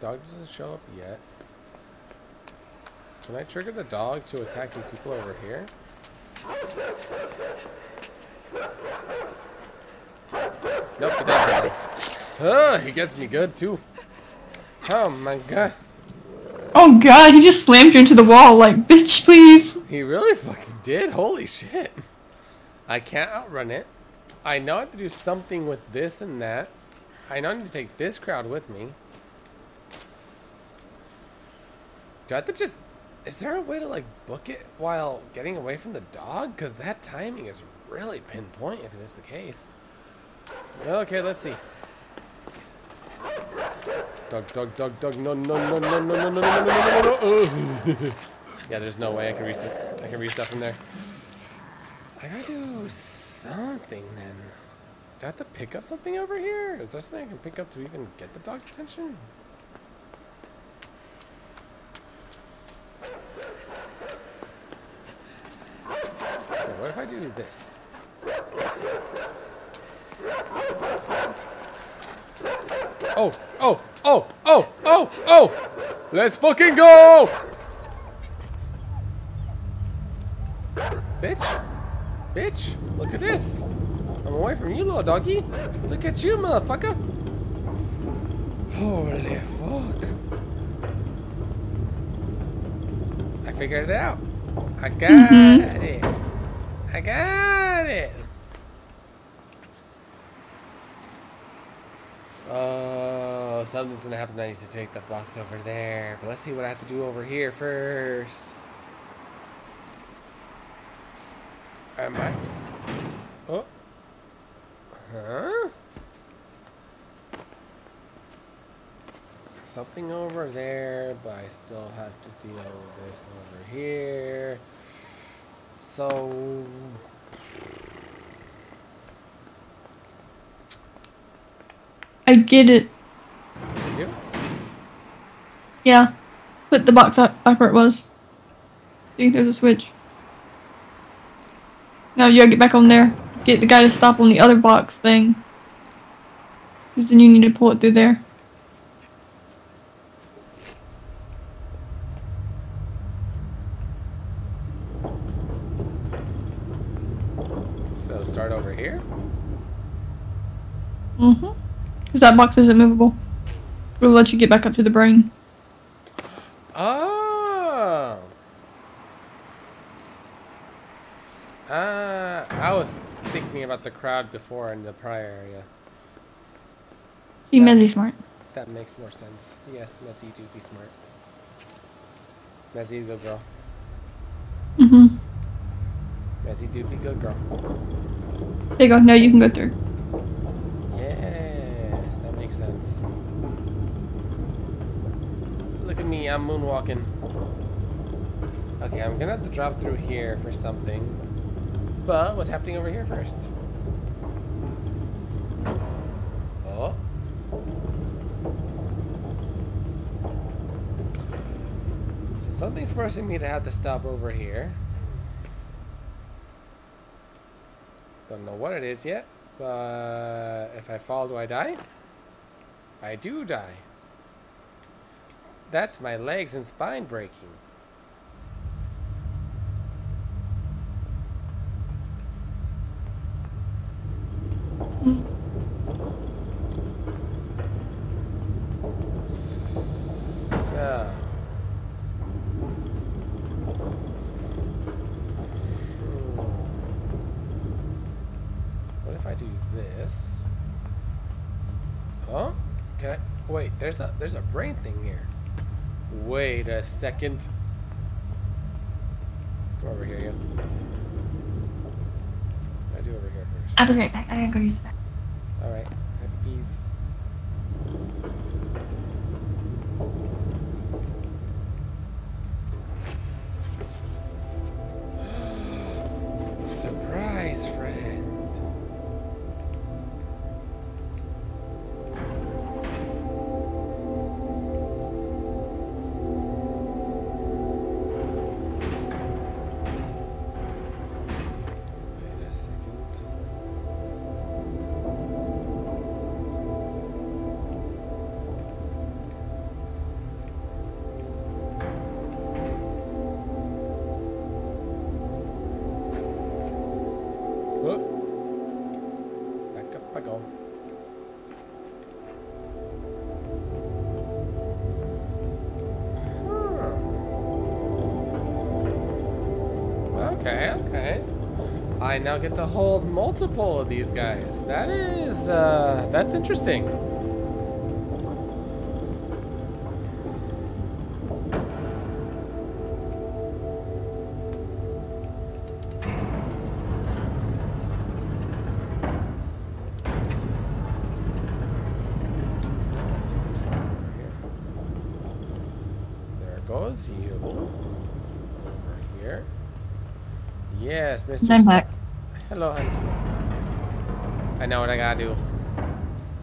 Speaker 1: dog doesn't show up yet. Can I trigger the dog to attack these people over here? Nope, Oh, he gets me good too. Oh my god.
Speaker 2: Oh god, he just slammed you into the wall like, bitch, please.
Speaker 1: He really fucking did. Holy shit. I can't outrun it. I know I have to do something with this and that. I know I need to take this crowd with me. Do I have to just... Is there a way to, like, book it while getting away from the dog? Because that timing is really pinpoint if this is the case. Okay, let's see. Dog, dog, dog, dog, no, no, no, no, no, no, no, no, no, no, no, no, Yeah, there's no way I can reach I can reach stuff from there. I gotta do something then. Do I have to pick up something over here? Is there something I can pick up to even get the dog's attention? what if I do this? Oh, oh, oh, oh, oh! Let's fucking go! Bitch. Bitch, look at this. I'm away from you, little doggy. Look at you, motherfucker. Holy fuck. I figured it out. I got mm -hmm. it. I got it. Oh, something's gonna happen. I need to take the box over there. But let's see what I have to do over here first. Am I? Oh. Huh? Something over there, but I still have to deal with this over here. So...
Speaker 2: I get it. Yeah. Put the box up back where it was. See, there's a switch. Now you gotta get back on there. Get the guy to stop on the other box thing. Because then you need to pull it through there.
Speaker 1: So start over here?
Speaker 2: Mm-hmm. Because that box isn't movable. It will let you get back up to the brain.
Speaker 1: Oh! Uh, I was thinking about the crowd before in the prior area.
Speaker 2: See, Mezzy smart.
Speaker 1: That makes more sense. Yes, Mezzy do be smart. Mezzy good girl.
Speaker 2: Mm-hmm.
Speaker 1: Mezzy do be good girl.
Speaker 2: There you go. Now you can go through.
Speaker 1: Yes, that makes sense. Look at me, I'm moonwalking. Okay, I'm gonna have to drop through here for something. But what's happening over here first? Oh. So something's forcing me to have to stop over here. Don't know what it is yet, but if I fall, do I die? I do die. That's my legs and spine breaking. There's a there's a brain thing here. Wait a second. Come over here, you. I do over here first.
Speaker 2: I'll be right back. I gotta go use the bathroom.
Speaker 1: I now get to hold multiple of these guys. That is, uh, that's interesting. There goes you. Over here. Yes, Mr.
Speaker 2: I'm back.
Speaker 1: Hello, honey. I know what I gotta do.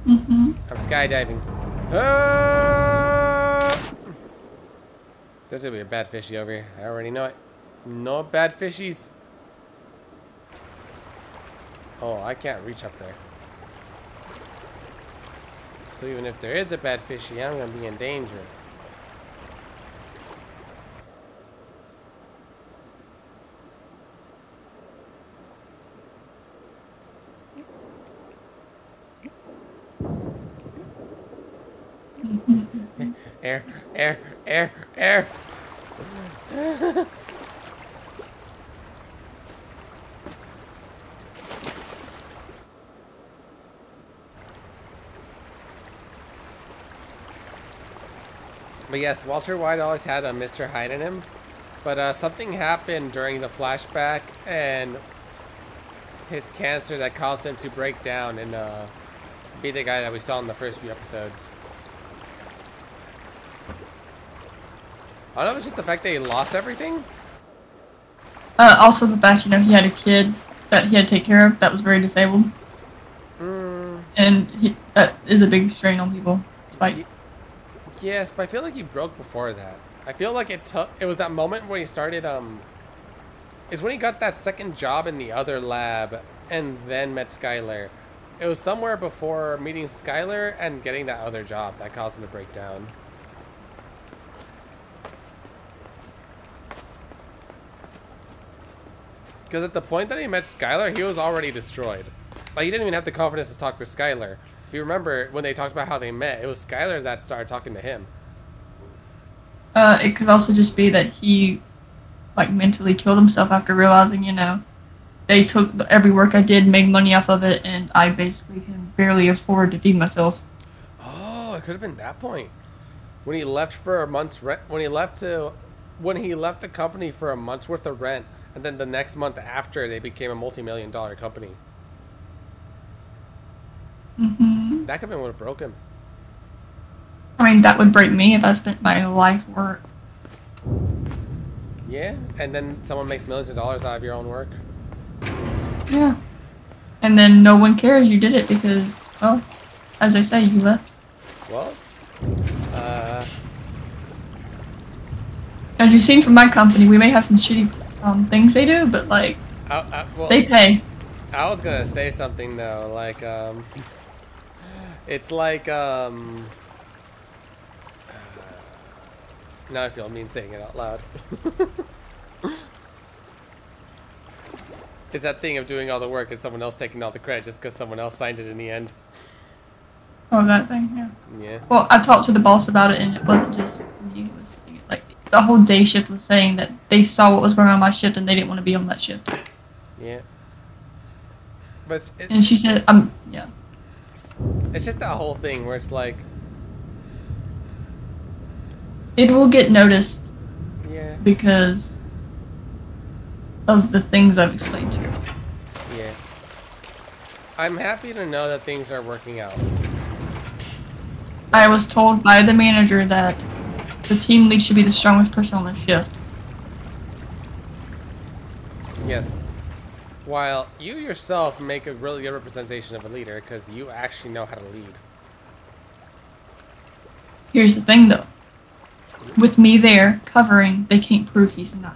Speaker 2: Mm-hmm.
Speaker 1: I'm skydiving. Ah! There's gonna be a bad fishy over here. I already know it. No bad fishies. Oh, I can't reach up there. So even if there is a bad fishy, I'm gonna be in danger. Yes, Walter White always had a Mr. Hyde in him. But uh, something happened during the flashback and his cancer that caused him to break down and uh, be the guy that we saw in the first few episodes. I don't know if it's just the fact that he lost everything.
Speaker 2: Uh, also the fact, you know, he had a kid that he had to take care of that was very disabled,
Speaker 1: Mm,
Speaker 2: and he, that is a big strain on people. Despite
Speaker 1: yes, but I feel like he broke before that. I feel like it took. It was that moment when he started. Um, is when he got that second job in the other lab, and then met Skyler. It was somewhere before meeting Skyler and getting that other job that caused him to break down. Because at the point that he met Skyler, he was already destroyed. Like, he didn't even have the confidence to talk to Skyler. If you remember, when they talked about how they met, it was Skyler that started talking to him.
Speaker 2: uh, it could also just be that he, like, mentally killed himself after realizing, you know, they took every work I did, made money off of it, and I basically can barely afford to feed myself.
Speaker 1: Oh, it could have been that point. When he left for a month's rent, when he left to, when he left the company for a month's worth of rent, and then the next month after, they became a multi-million dollar company.
Speaker 2: Hmm
Speaker 1: That could have been what broke him.
Speaker 2: I mean, that would break me if I spent my life work.
Speaker 1: Yeah, and then someone makes millions of dollars out of your own work.
Speaker 2: Yeah. And then no one cares you did it because, well, as I say, you left.
Speaker 1: Well, uh,
Speaker 2: As you've seen from my company, we may have some shitty um, things they do, but like
Speaker 1: I, I, well,
Speaker 2: they pay.
Speaker 1: I was gonna say something though, like um, it's like um. Now I feel mean saying it out loud. it's that thing of doing all the work and someone else taking all the credit just because someone else signed it in the end.
Speaker 2: Oh, that thing. Yeah.
Speaker 1: Yeah.
Speaker 2: Well, I talked to the boss about it, and it wasn't just me. It was saying it. like the whole day shift was saying that they saw what was going on my shift and they didn't want to be on that shift.
Speaker 1: Yeah. But it,
Speaker 2: And she said, "Um, yeah."
Speaker 1: It's just that whole thing where it's like,
Speaker 2: It will get noticed
Speaker 1: yeah,
Speaker 2: because of the things I've explained to you.
Speaker 1: yeah. I'm happy to know that things are working out.
Speaker 2: I was told by the manager that the team lead should be the strongest person on the shift.
Speaker 1: Yes. While you yourself make a really good representation of a leader because you actually know how to lead.
Speaker 2: Here's the thing, though. With me there covering, they can't prove he's not.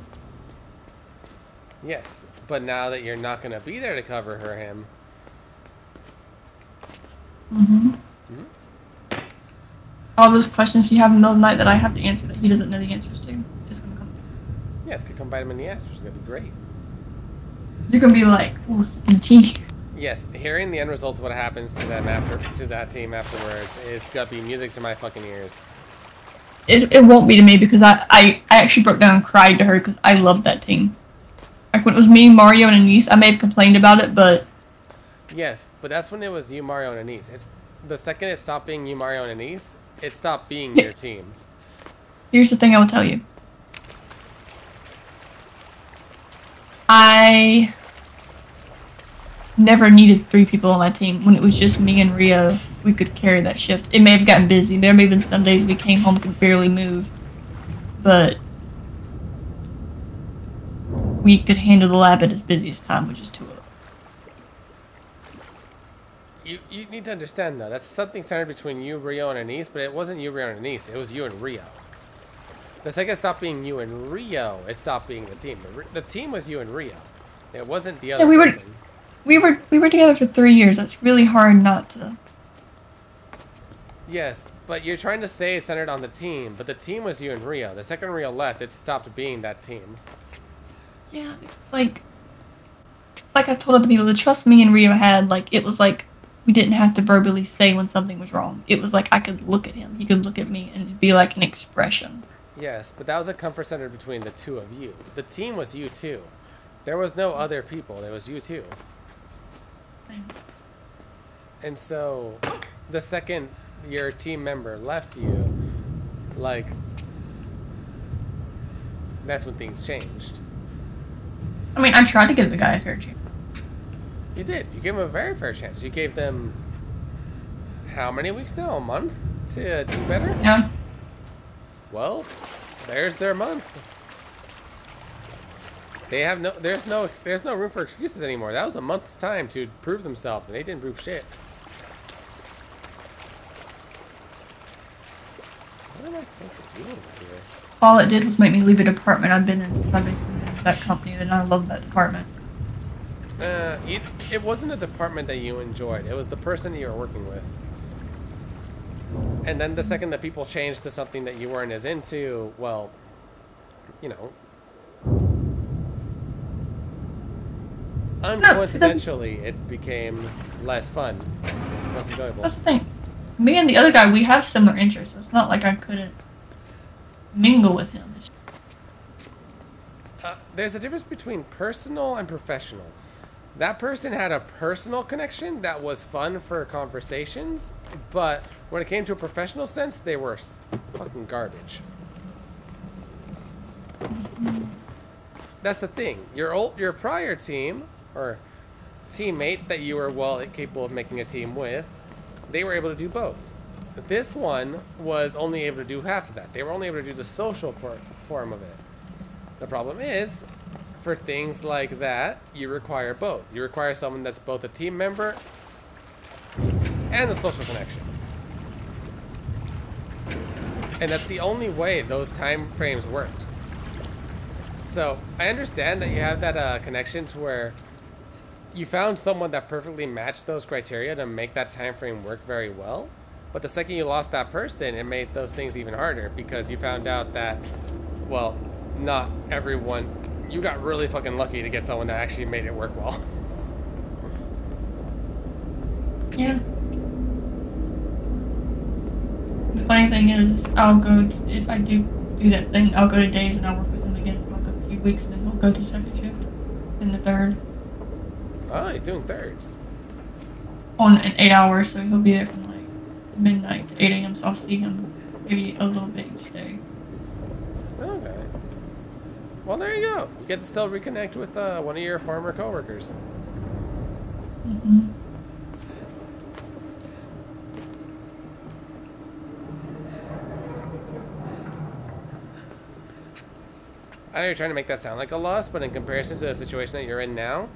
Speaker 1: Yes. But now that you're not going to be there to cover her him,
Speaker 2: Mm-hmm.
Speaker 1: Mhm.
Speaker 2: All those questions he have in the middle of the night that I have to answer that he doesn't know the answers to is gonna come.
Speaker 1: yes, could come bite him in the ass, which is going to be great.
Speaker 2: You're gonna be like, oh, tea.
Speaker 1: Yes, hearing the end results of what happens to them after to that team afterwards is gonna be music to my fucking ears.
Speaker 2: It, it won't be to me because I, I, I actually broke down and cried to her because I loved that team. Like when it was me, Mario, and Anise, I may have complained about it, but
Speaker 1: Yes, but that's when it was you, Mario, and Anise. It's the second it stopped being you, Mario, and Anise, it stopped being your team.
Speaker 2: here's the thing I will tell you. I never needed three people on my team. When it was just me and Rio, we could carry that shift. It may have gotten busy. There may have been some days we came home could barely move, but we could handle the lab at its busiest time, which is two of us.
Speaker 1: You you need to understand though, that's something centered between you, Rio, and Anise, but it wasn't you, Rio, and Anise. It was you and Rio. The second it stopped being you and Rio, it stopped being the team. The, the team was you and Rio. It wasn't the other yeah,
Speaker 2: we were-
Speaker 1: person.
Speaker 2: We were we were together for three years. That's really hard not to.
Speaker 1: Yes, but you're trying to say it's centered on the team, but the team was you and Rio. The second Rio left, it stopped being that team.
Speaker 2: Yeah, like like I told other people, the trust me and Rio had, like it was like we didn't have to verbally say when something was wrong. It was like I could look at him, he could look at me, and it'd be like an expression.
Speaker 1: Yes, but that was a comfort center between the two of you. The team was you too. There was no other people. It was you two. And so, the second your team member left you, like, that's when things changed.
Speaker 2: I mean, I tried to give the guy a fair chance.
Speaker 1: You did. You gave them a very fair chance. You gave them how many weeks now? A month to do better?
Speaker 2: Yeah,
Speaker 1: Well, there's their month. They have no there's no there's no room for excuses anymore. That was a month's time to prove themselves and they didn't prove shit. What am I supposed to do over here?
Speaker 2: all it did was make me leave a department I've been in since I've been in that company, and I love that department.
Speaker 1: Uh, you, it wasn't a department that you enjoyed. It was the person you were working with. And then the second that people changed to something that you weren't as into, well, you know, uncoincidentally, it became less fun, less enjoyable.
Speaker 2: That's the thing. Me and the other guy, we have similar interests. So it's not like I couldn't mingle with him.
Speaker 1: Uh, there's a difference between personal and professional. That person had a personal connection that was fun for conversations, but when it came to a professional sense, they were fucking garbage. That's the thing. Your old, your prior team or teammate that you were well capable of making a team with, they were able to do both. This one was only able to do half of that. They were only able to do the social form of it. The problem is, for things like that, you require both. You require someone that's both a team member and a social connection. And that's the only way those time frames worked. So I understand that you have that uh, connection to where you found someone that perfectly matched those criteria to make that time frame work very well. But the second you lost that person, it made those things even harder because you found out that, well, not everyone. You got really fucking lucky to get someone that actually made it work well.
Speaker 2: Yeah. The funny thing is, I'll go to, if I do do that thing. I'll go to days and I'll work with them again for like a few weeks, and then he'll go to second shift in the third
Speaker 1: Oh, he's doing thirds.
Speaker 2: on an eight hours, so he'll be there from like midnight to eight a.m. So I'll see him maybe a little bit each day.
Speaker 1: Okay. Well, there you go. You get to still reconnect with uh, one of your former coworkers.
Speaker 2: hmm
Speaker 1: I know you're trying to make that sound like a loss, but in comparison to the situation that you're in now,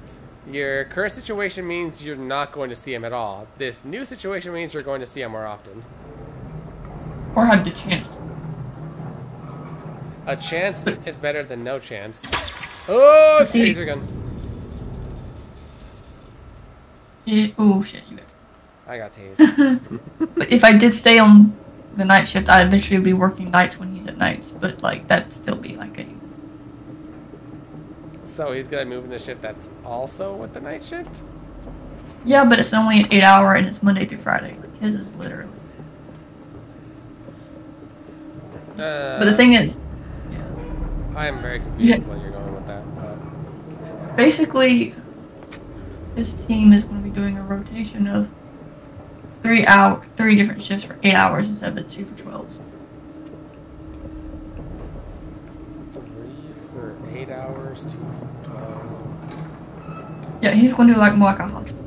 Speaker 1: your current situation means you're not going to see him at all. This new situation means you're going to see him more often.
Speaker 2: Or had the chance.
Speaker 1: A chance is better than no chance. Oh, taser gun.
Speaker 2: It, oh shit, you.
Speaker 1: I got tased.
Speaker 2: But if I did stay on the night shift, I'd eventually be working nights when he's at nights. But like that'd still be like a
Speaker 1: so he's gonna move into shift that's also with the night shift?
Speaker 2: yeah, but it's only an eight hour and it's Monday through Friday. Like his is literally.
Speaker 1: Uh,
Speaker 2: But the thing is, yeah,
Speaker 1: I am very confused
Speaker 2: Yeah.
Speaker 1: when you're going with that. But
Speaker 2: basically, this team is going to be doing a rotation of three hour, three different shifts for eight hours instead of the two for twelves.
Speaker 1: Three for eight hours, two for twelve.
Speaker 2: Yeah, he's going to do like more like a hospital.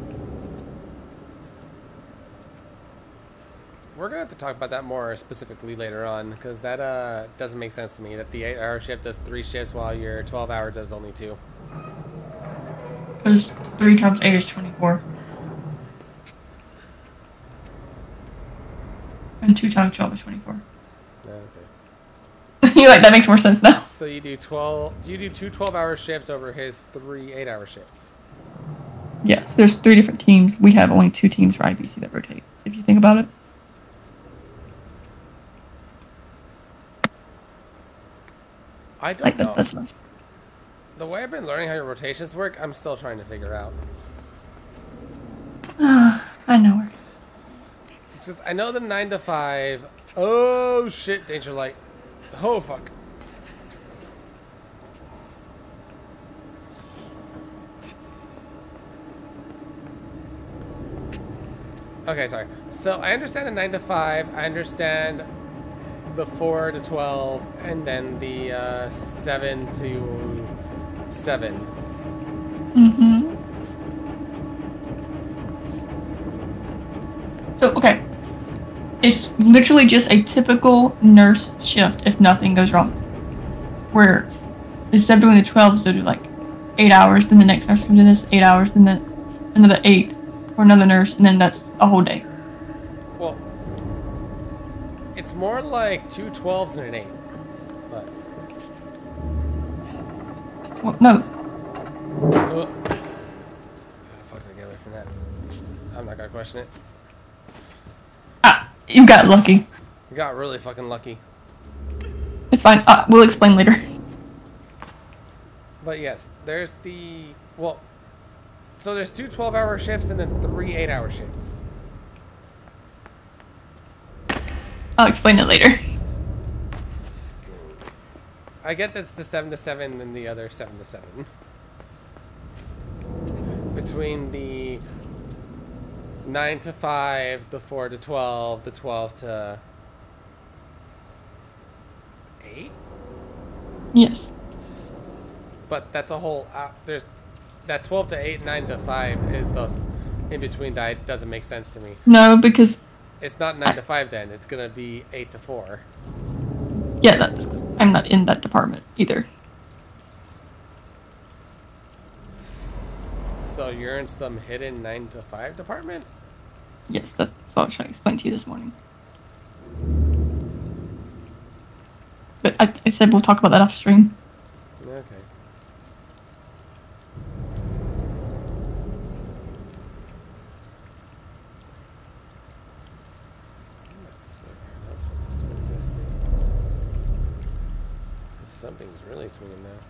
Speaker 1: We're gonna have to talk about that more specifically later on, because that uh doesn't make sense to me. That the eight-hour shift does three shifts while your twelve-hour does only two.
Speaker 2: Because three times eight is twenty-four, and two times twelve is twenty-four.
Speaker 1: Okay.
Speaker 2: you like that makes more sense now.
Speaker 1: So you do twelve? Do you do two 12-hour shifts over his three eight-hour shifts?
Speaker 2: Yes, there's three different teams. We have only two teams for IBC that rotate. If you think about it.
Speaker 1: I don't
Speaker 2: Like
Speaker 1: know.
Speaker 2: that, that's not.
Speaker 1: The way I've been learning how your rotations work, I'm still trying to figure out.
Speaker 2: I know her.
Speaker 1: It's just I know the nine to five. Oh shit! Danger light. Oh fuck. Okay, sorry. So I understand the nine to five. I understand the four to twelve, and then the uh, seven to seven.
Speaker 2: Mm-hmm. So okay, it's literally just a typical nurse shift if nothing goes wrong. Where instead of doing the twelves, they'll do like eight hours, then the next nurse comes in this eight hours, then the another eight for another nurse, and then that's a whole day.
Speaker 1: Well, it's more like two 12s and an 8. But,
Speaker 2: Well, no,
Speaker 1: oh. How the fuck did I get away from that? I'm not gonna question it.
Speaker 2: You got lucky.
Speaker 1: We got really fucking lucky.
Speaker 2: It's fine. Uh, we'll explain later.
Speaker 1: But yes, there's the. Well, so there's two 12 hour shifts and then three 8 hour shifts.
Speaker 2: I'll explain it later.
Speaker 1: I get that's the 7 to 7 and the other 7 to 7. Between the 9 to 5, the 4 to 12, the 12 to 8?
Speaker 2: Yes.
Speaker 1: But that's a whole. Uh, there's that 12 to 8, 9 to 5 is the in between that doesn't make sense to me.
Speaker 2: No, because
Speaker 1: It's not 9 to 5 then. It's gonna be 8 to 4.
Speaker 2: yeah, that's I'm not in that department either.
Speaker 1: So you're in some hidden 9 to 5 department?
Speaker 2: Yes, that's, that's what I was trying to explain to you this morning. But I, I said we'll talk about that off stream.
Speaker 1: Okay. I'm supposed to swing this thing. Something's really swinging now.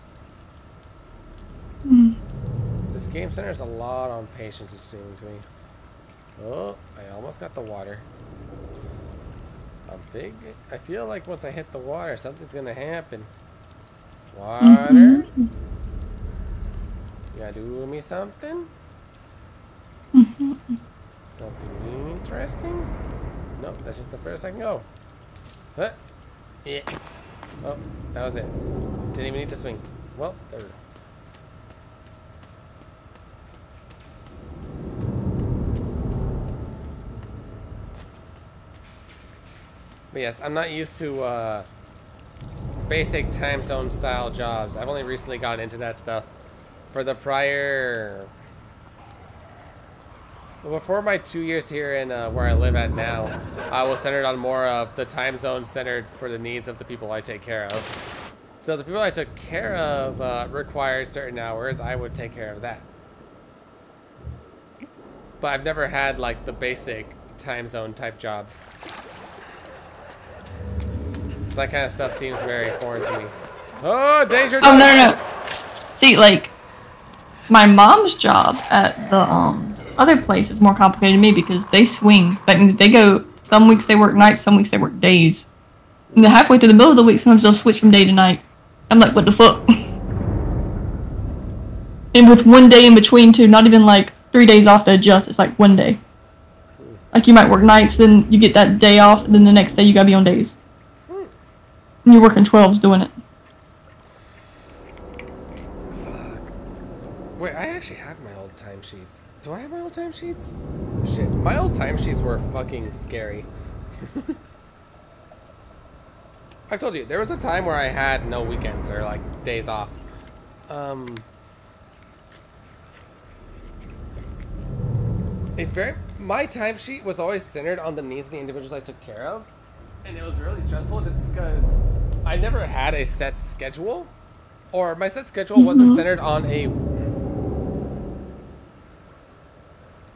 Speaker 2: Hmm.
Speaker 1: This game center is a lot on patience, it seems to me. Oh, I almost got the water. I'm big. I feel like once I hit the water, something's gonna happen. Water?
Speaker 2: Mhm.
Speaker 1: You gotta do me something?
Speaker 2: Mhm.
Speaker 1: Something interesting? Nope, that's just the first I can go. Huh? Yeah. Oh, that was it. Didn't even need to swing. Well, there we go. But yes, I'm not used to uh, basic time zone style jobs. I've only recently gotten into that stuff. For the prior before my two years here in uh, where I live at now, I was centered on more of the time zone centered for the needs of the people I take care of. So the people I took care of uh, required certain hours. I would take care of that. But I've never had like the basic time zone type jobs. So that kind of stuff seems very foreign to me. Oh, danger!
Speaker 2: Oh no, no, no. See, like my mom's job at the um other place is more complicated to me because they swing. That means they go. Some weeks they work nights, some weeks they work days. And then halfway through the middle of the week, sometimes they'll switch from day to night. I'm like, what the fuck? and with one day in between too, not even like three days off to adjust. It's like one day. Like you might work nights, then you get that day off, and then the next day you gotta be on days. You're working twelves doing it.
Speaker 1: Fuck. Wait, I actually have my old timesheets. Do I have my old timesheets? Shit, my old timesheets were fucking scary. I told you, there was a time where I had no weekends or like days off. Um, a very my timesheet was always centered on the needs of the individuals I took care of, and it was really stressful just because I never had a set schedule, or my set schedule wasn't mm-hmm. centered on a.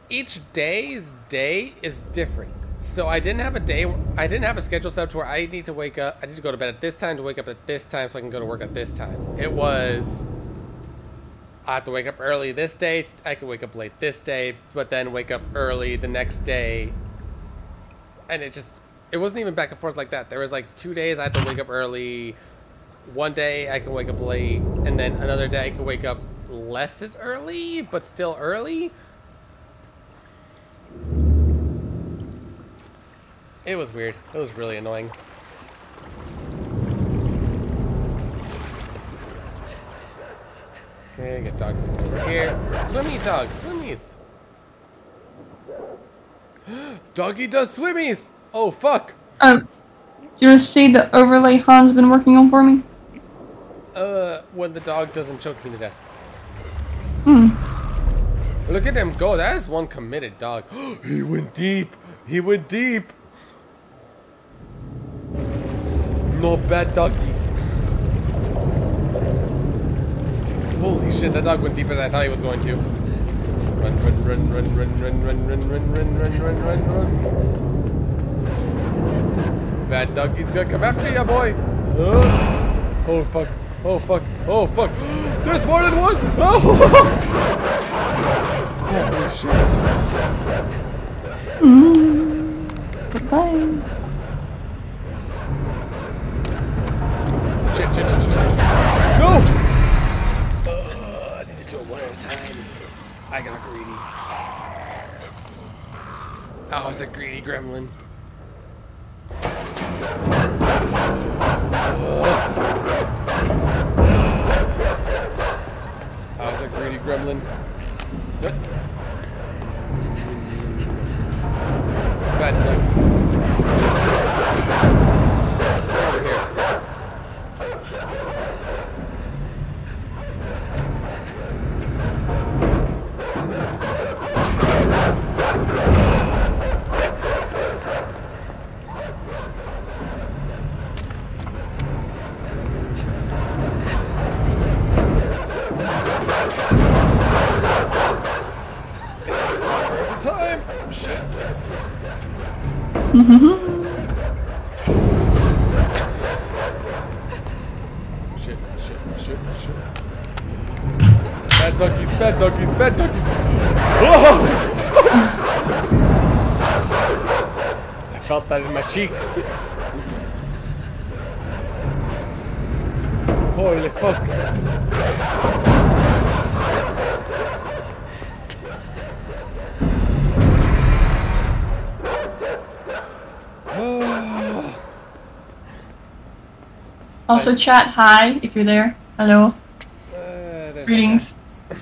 Speaker 1: Each day's day is different. So I didn't have a day. I didn't have a schedule set up to where I need to wake up. I need to go to bed at this time to wake up at this time so I can go to work at this time. It was. I have to wake up early this day. I can wake up late this day, but then wake up early the next day. And it just. It wasn't even back and forth like that. There was like two days I had to wake up early. One day I could wake up late, and then another day I could wake up less as early, but still early. It was weird. It was really annoying. Okay, get dog over here. Swimmy dog, swimmies. Doggy does swimmies. Oh fuck.
Speaker 2: Um, you want to see the overlay Han's been working on for me?
Speaker 1: Uh, when the dog doesn't choke me to death.
Speaker 2: Hmm.
Speaker 1: Look at him go. That is one committed dog. he went deep. He went deep. No bad doggy. Holy shit, that dog went deeper than I thought he was going to. Run, run, run, run, run, run, run, run, run, run, run, run, run, run. Bad doggy's gonna come after you, boy. Uh, oh fuck. Oh fuck. Oh fuck. There's more than one. Oh. Holy shit.
Speaker 2: Goodbye.
Speaker 1: Shit, shit, shit, shit. No! Uh, I need to do it one at a time. I got greedy. Oh, it's a greedy gremlin. How's that greedy gremlin? Good. Bad Shit, shit, shit, shit. Bad donkeys, bad donkeys, bad donkeys. Oh! I felt that in my cheeks. Holy fuck.
Speaker 2: Also, chat hi if you're there. Hello.
Speaker 1: Uh,
Speaker 2: Greetings.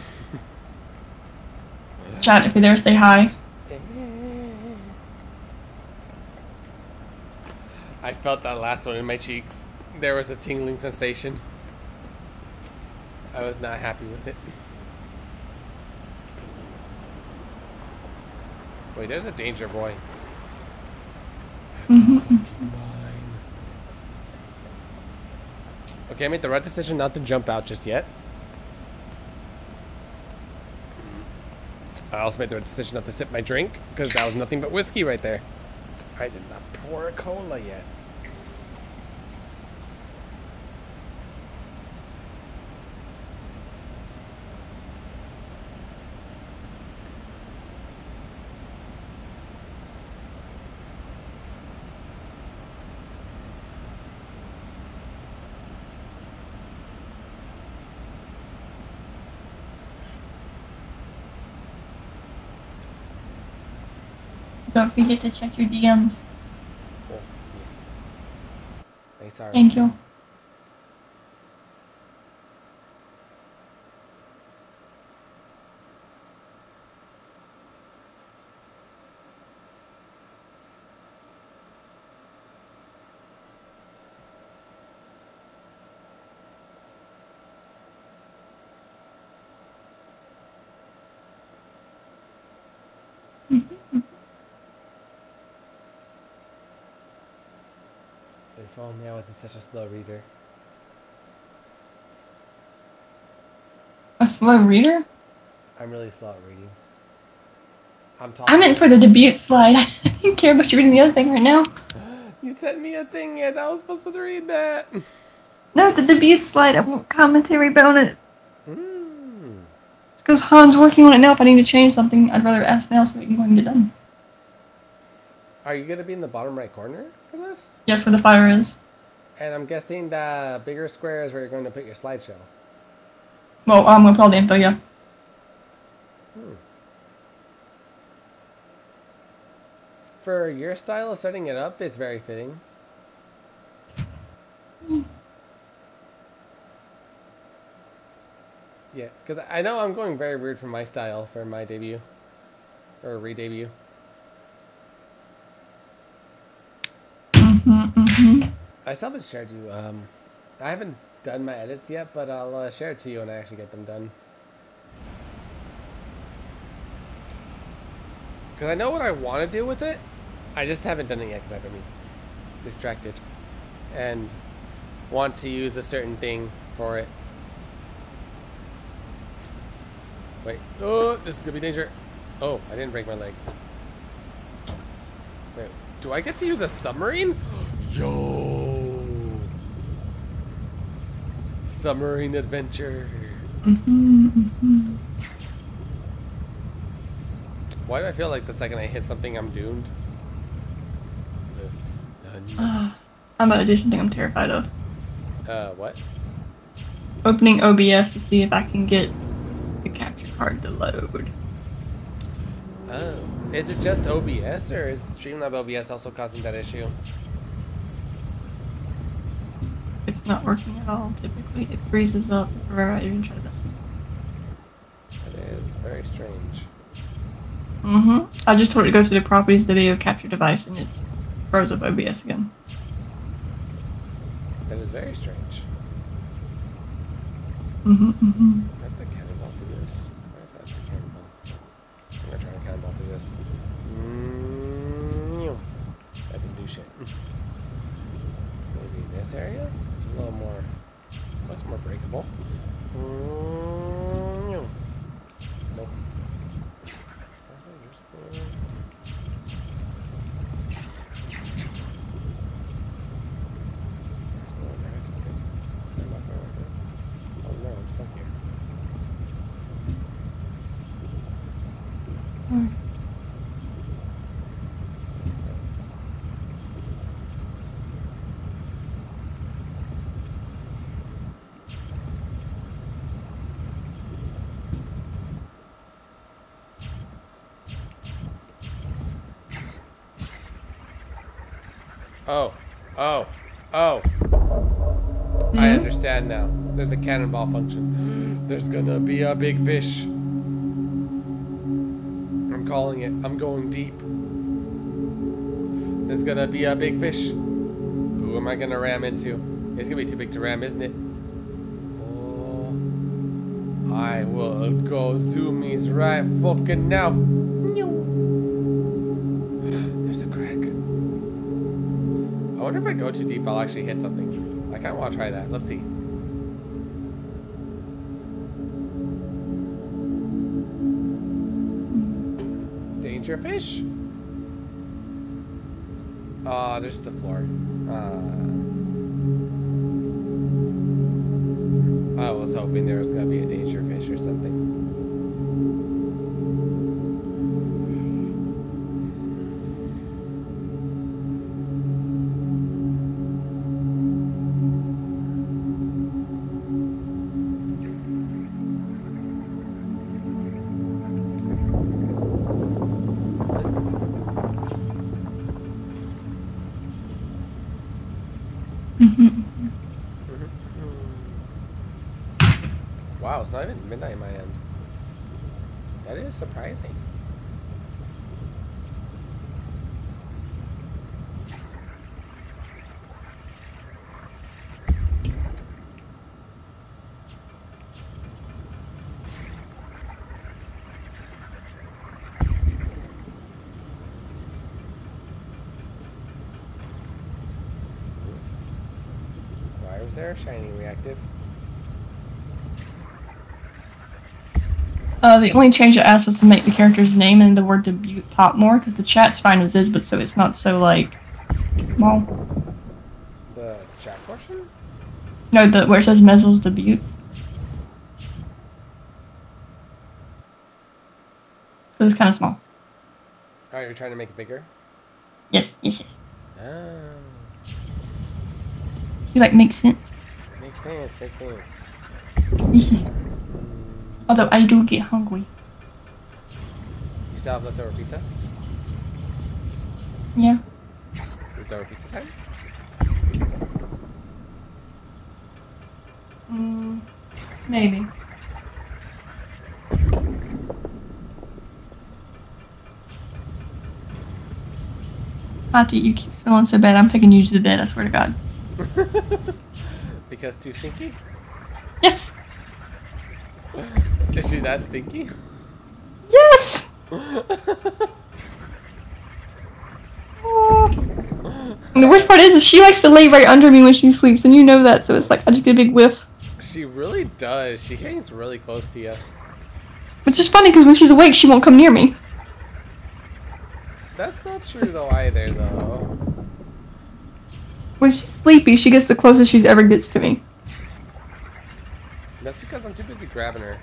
Speaker 2: Chat if you're there, say hi.
Speaker 1: I felt that last one in my cheeks. There was a tingling sensation. I was not happy with it. Wait, there's a danger boy. That's fucking mine. Okay, I made the right decision not to jump out just yet. I also made the right decision not to sip my drink because that was nothing but whiskey right there. I did not pour a cola yet.
Speaker 2: Forget to check your DMs.
Speaker 1: Oh, yes. Sorry.
Speaker 2: Thank you.
Speaker 1: If only I wasn't such a slow reader.
Speaker 2: A slow reader?
Speaker 1: I'm really slow at reading. I'm talking.
Speaker 2: I meant for the debut slide. I didn't care about you reading the other thing right now.
Speaker 1: You sent me a thing and I was supposed to read that.
Speaker 2: No, the debut slide. I want commentary about it.
Speaker 1: Hmm.
Speaker 2: Because Han's working on it now. If I need to change something, I'd rather ask now so we can go and get done.
Speaker 1: Are you gonna be in the bottom right corner this?
Speaker 2: Yes, where the fire is.
Speaker 1: And I'm guessing the bigger square is where you're going to put your slideshow.
Speaker 2: Well, I'm gonna put all the info, yeah.
Speaker 1: Hmm. For your style of setting it up, it's very fitting. Yeah, because I know I'm going very weird for my style for my debut. Or re-debut.
Speaker 2: Mm-hmm, mm-hmm.
Speaker 1: I still haven't shared you. Um, I haven't done my edits yet, but I'll uh, share it to you when I actually get them done. Because I know what I want to do with it. I just haven't done it yet because I've been distracted. And want to use a certain thing for it. Wait. Oh, this is going to be danger. Oh, I didn't break my legs. Wait, do I get to use a submarine? Yo! Submarine adventure.
Speaker 2: Mm-hmm, mm-hmm.
Speaker 1: Why do I feel like the second I hit something, I'm doomed? Uh,
Speaker 2: I'm about to do something I'm terrified of.
Speaker 1: uh, what?
Speaker 2: Opening OBS to see if I can get the capture card to load.
Speaker 1: Oh. Is it just OBS or is Streamlab OBS also causing that issue?
Speaker 2: It's not working at all. Typically, it freezes up. Whenever I even try this one.
Speaker 1: It is very strange.
Speaker 2: Mm-hmm. I just told it to go to the properties of the video capture device, and it's froze up OBS again.
Speaker 1: That is very strange.
Speaker 2: Mm-hmm. Mm-hmm.
Speaker 1: I have to cannonball through this. I have to cannonball. I'm gonna try and cannonball through this. Mm, That didn't do shit. Maybe this area? A little more. Much more breakable. Mm, Nope. Oh no, I'm stuck here.
Speaker 2: Mm.
Speaker 1: Oh, oh, oh. I
Speaker 2: Mhm.
Speaker 1: understand now. There's a cannonball function. There's gonna be a big fish. I'm calling it. I'm going deep. There's gonna be a big fish. Who am I gonna ram into? It's gonna be too big to ram, isn't it? Oh, I will go zoomies right fucking now. Wonder if I go too deep, I'll actually hit something. I kind of want to try that. Let's see. Danger fish. Oh, there's the floor. Uh, there shiny reactive?
Speaker 2: Uh, the only change I asked was to make the character's name and the word debut pop more, because the chat's fine as is, but so it's not so, like, small.
Speaker 1: The chat portion?
Speaker 2: No, the where it says Mezzel's debut. It's kind of small.
Speaker 1: Oh, you're trying to make it bigger?
Speaker 2: Yes, yes, yes.
Speaker 1: Ah,
Speaker 2: You like make sense.
Speaker 1: Makes sense, makes sense.
Speaker 2: Although I do get hungry.
Speaker 1: you still have leftover pizza?
Speaker 2: Yeah.
Speaker 1: Leftover pizza time?
Speaker 2: Mm, maybe. Hati, you keep feeling so bad. I'm taking you to the bed. I swear to God.
Speaker 1: because too stinky?
Speaker 2: Yes.
Speaker 1: Is she that stinky?
Speaker 2: Yes. And the worst part is, is she likes to lay right under me when she sleeps, and you know that. So it's like I just get a big whiff.
Speaker 1: she really does. She hangs really close to you.
Speaker 2: Which is funny because when she's awake, she won't come near me.
Speaker 1: That's not true though either though.
Speaker 2: When she's sleepy, she gets the closest she's ever gets to me.
Speaker 1: That's because I'm too busy grabbing her.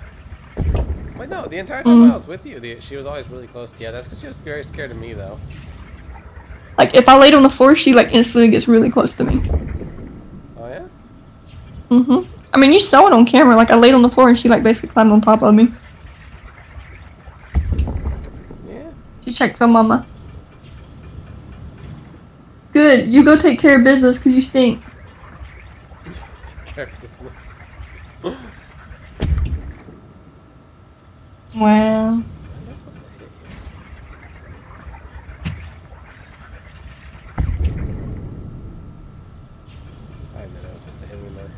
Speaker 1: Wait, no, the entire time
Speaker 2: Mm.
Speaker 1: I was with you, the, she was always really close to you. That's because she was very scared of me though.
Speaker 2: Like if I laid on the floor, she like instantly gets really close to me.
Speaker 1: Oh yeah?
Speaker 2: Mm-hmm. I mean, you saw it on camera. Like I laid on the floor and she like basically climbed on top of me.
Speaker 1: Yeah.
Speaker 2: She checked on mama. Good. You go take care of business because you stink.
Speaker 1: Take care of business.
Speaker 2: Wow.
Speaker 1: How am I supposed to hit you? I didn't know I was supposed to hit him there.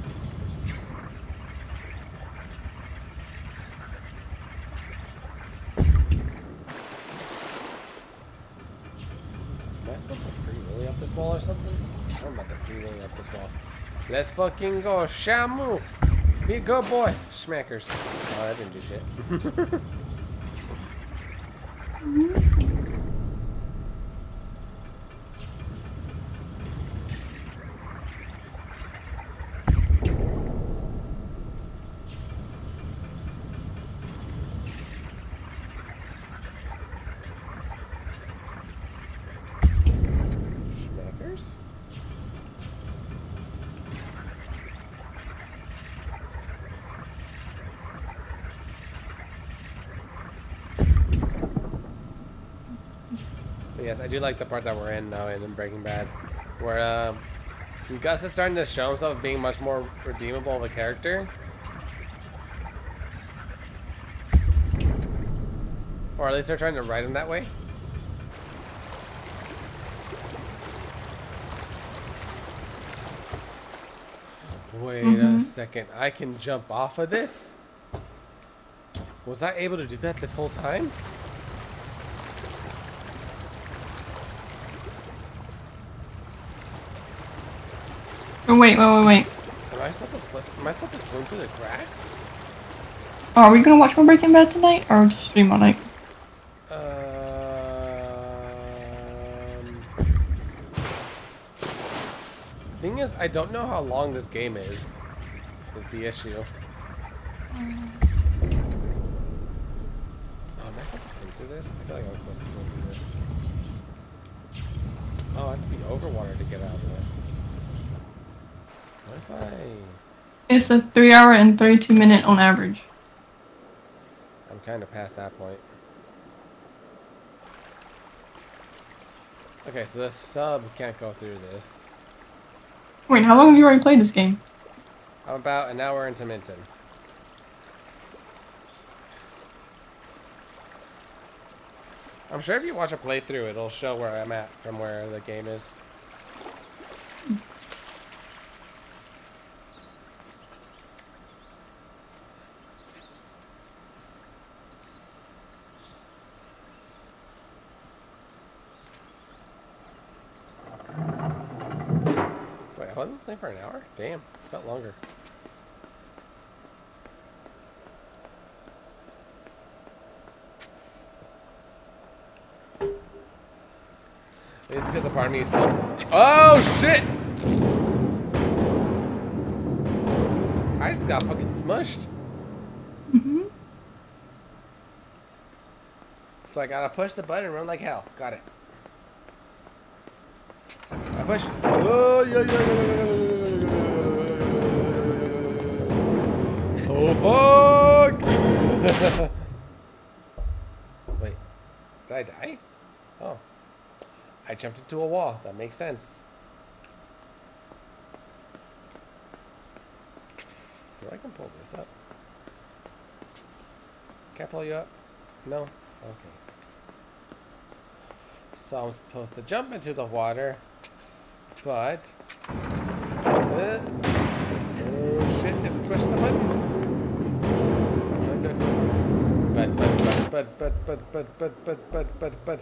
Speaker 1: Am I supposed to free willy up this wall or something? I'm about to free willy up this wall. Let's fucking go, Shamu! Be a good boy! Smackers. Oh, that didn't do shit. Schmackers? But yes, I do like the part that we're in now in Breaking Bad, where um, Gus is starting to show himself being much more redeemable of a character. Or at least they're trying to write him that way. Wait a
Speaker 2: Mhm.
Speaker 1: second. I can jump off of this? Was I able to do that this whole time?
Speaker 2: Wait, wait, wait, wait.
Speaker 1: Am I supposed to slip? Am I supposed to swim through the cracks?
Speaker 2: Oh, are we gonna watch more Breaking Bad tonight, or just stream all night?
Speaker 1: Um. Thing is, I don't know how long this game is. Is the issue. Oh, am I supposed to swim through this? I feel like I'm supposed to swim through this. Oh, I have to be over water to get out of it. What if I?
Speaker 2: It's a three hour and 32 minute on average.
Speaker 1: I'm kind of past that point. Okay, so the sub can't go through this.
Speaker 2: Wait, how long have you already played this game?
Speaker 1: I'm about an hour into Minton. I'm sure if you watch a playthrough, it'll show where I'm at from where the game is. Wait, I wasn't playing for an hour? Damn, felt longer. It's because a part of me is still. Oh shit! I just got fucking smushed.
Speaker 2: Mm-hmm.
Speaker 1: So I gotta push the button and run like hell. Got it push. Oh, yeah, yeah, yeah, oh fuck! Wait, did I die? Oh. I jumped into a wall. That makes sense. I can pull this up. Can I pull you up? No? Okay. So I'm supposed to jump into the water but... Uh, oh shit, it's the button. But, but, but, but, but, but, but, but, but, but, but,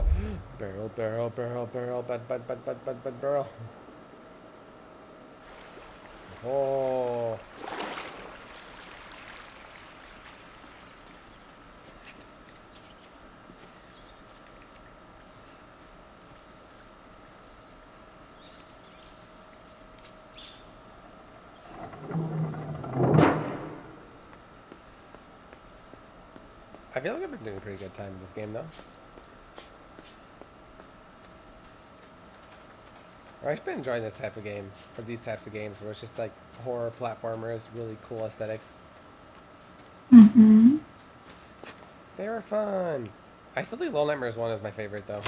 Speaker 1: barrel, barrel, barrel, barrel, but, but, but, but, but, but, barrel. Oh. I feel like I've been doing a pretty good time in this game, though. Or I've been enjoying this type of games, or these types of games, where it's just like horror platformers, really cool aesthetics.
Speaker 2: Mm-hmm.
Speaker 1: They were fun. I still think Little Nightmares 1 is my favorite, though.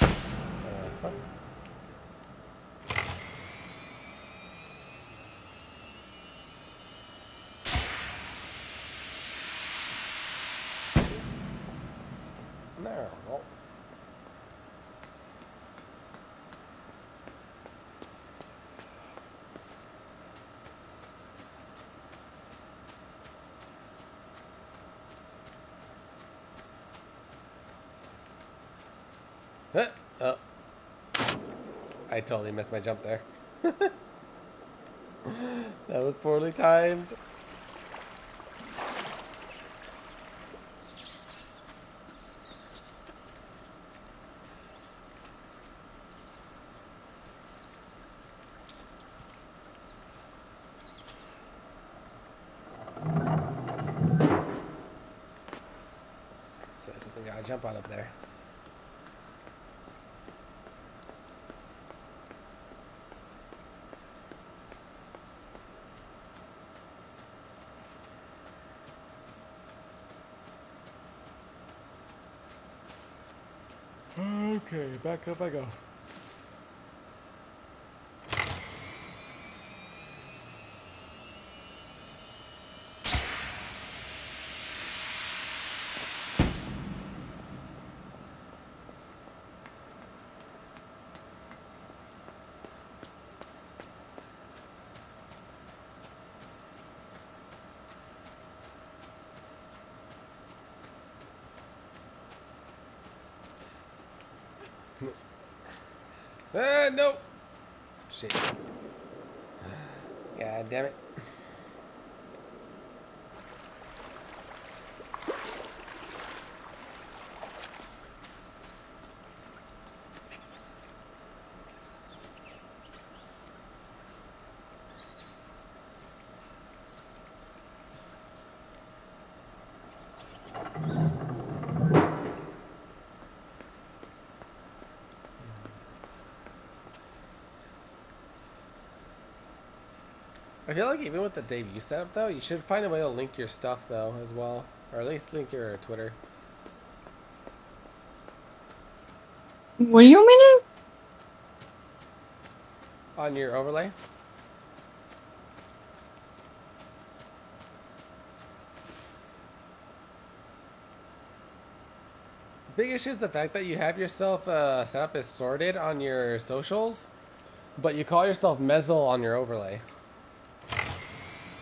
Speaker 1: Uh, fuck. No. Huh? Oh. I totally missed my jump there. that was poorly timed. So jump on up there. Backup I go. Ah, no! Shit. God damn it. I feel like even with the debut setup though, you should find a way to link your stuff though as well, or at least link your Twitter.
Speaker 2: What do you mean?
Speaker 1: On your overlay? Big issue is the fact that you have yourself uh, set up as sorted on your socials, but you call yourself Mezzle on your overlay.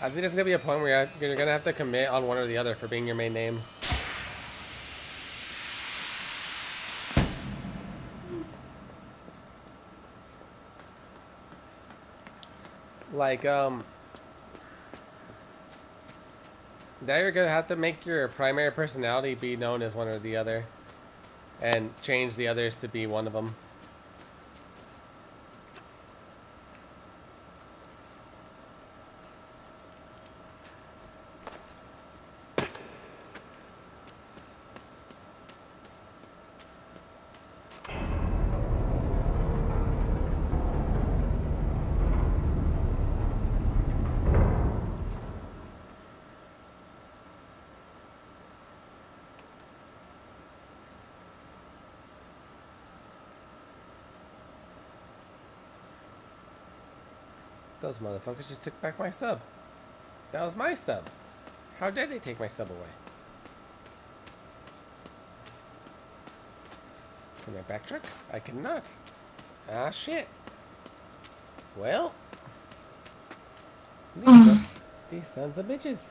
Speaker 1: I think there's gonna be a point where you're gonna have to commit on one or the other for being your main name. Like, um... Now you're gonna have to make your primary personality be known as one or the other. And change the others to be one of them. Those motherfuckers just took back my sub. That was my sub. How dare they take my sub away? Can I backtrack? I cannot. Ah, shit. Well. These, these sons of bitches.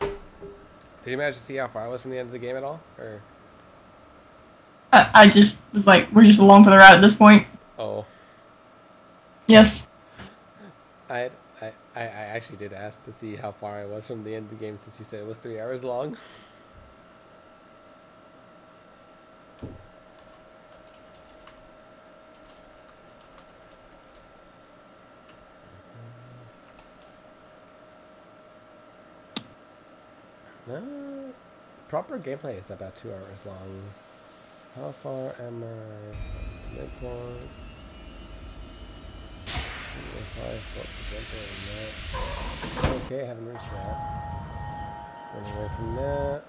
Speaker 1: Did you manage to see how far I was from the end of the game at all? Or
Speaker 2: I, I just was like, we're just along for the ride at this point.
Speaker 1: oh,
Speaker 2: Yes.
Speaker 1: I, I, I I actually did ask to see how far I was from the end of the game since you said it was three hours long. No, proper gameplay is about two hours long. How far am I? from Midpoint. Okay, I haven't reached that. Running away from that.